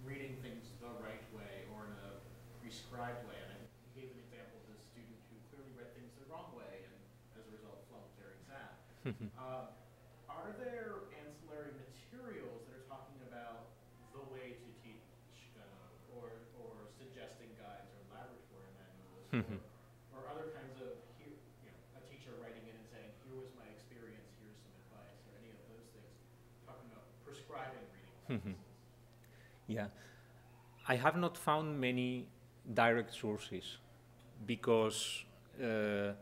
[SPEAKER 8] reading things the right way or in a prescribed way. And I he gave an example of this student who clearly read things the wrong way and as a result flunked their exam. uh, are there ancillary materials that are talking about the way to teach? or other kinds of, here, you know, a teacher writing in and saying, here was my experience, here's some advice, or any of those things, talking about prescribing reading.
[SPEAKER 3] Yeah. I have not found many direct sources because uh,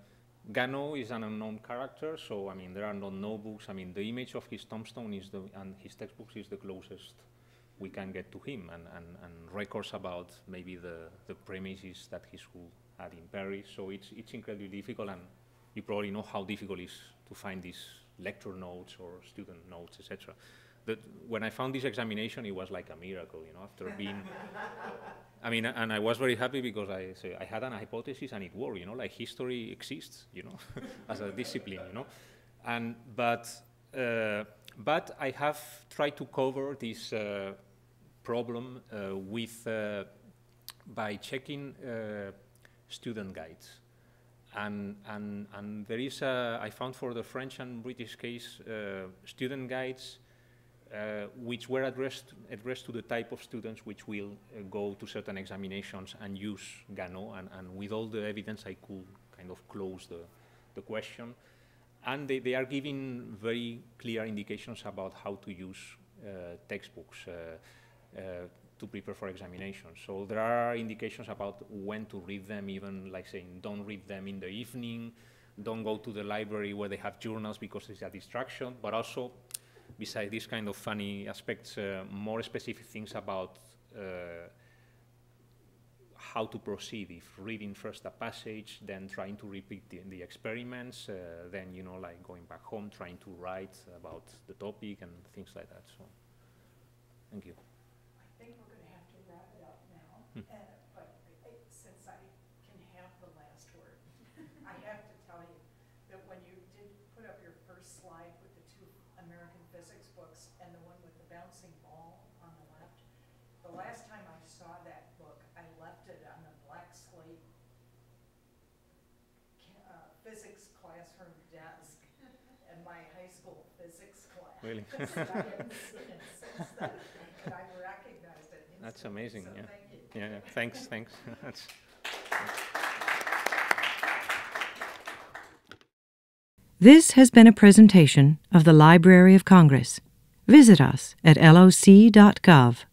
[SPEAKER 3] Ganot is an unknown character, so I mean there are no notebooks. I mean the image of his tombstone is the and his textbooks is the closest we can get to him, and, and, and records about maybe the, the premises that his school had in Paris. So it's it's incredibly difficult, and you probably know how difficult it is to find these lecture notes or student notes, etc that when I found this examination, it was like a miracle, you know, after being, I mean, and I was very happy because I, say, I had an hypothesis and it worked, you know, like history exists, you know, as a discipline, you know, and, but, uh, but I have tried to cover this uh, problem uh, with, uh, by checking uh, student guides. And, and, and there is, a, I found for the French and British case, uh, student guides which were addressed, addressed to the type of students which will uh, go to certain examinations and use Ganot. And, and, with all the evidence, I could kind of close the, the question. And they, they are giving very clear indications about how to use uh, textbooks uh, uh, to prepare for examinations. So there are indications about when to read them, even like saying, don't read them in the evening, don't go to the library where they have journals because it's a distraction, but also besides these kind of funny aspects, uh, more specific things about uh, how to proceed. If reading first a passage, then trying to repeat the, the experiments, uh, then you know, like going back home, trying to write about the topic and things like that. So, thank you.
[SPEAKER 2] I think we're going to have to wrap it up now. Hmm. Uh, but since I can have the last word, I have to tell you that when you did put up your first slide with the two American physics books and the one with the bouncing ball on the left. The last time I saw that book, I left it on the black slate uh, physics classroom desk in my high school physics class.
[SPEAKER 3] Really?
[SPEAKER 2] I haven't seen it since then, but I recognized it instantly.
[SPEAKER 3] That's amazing,
[SPEAKER 2] so
[SPEAKER 3] yeah.
[SPEAKER 2] Thank you.
[SPEAKER 3] Yeah, yeah. thanks, thanks.
[SPEAKER 1] This has been a presentation of the Library of Congress. Visit us at loc.gov.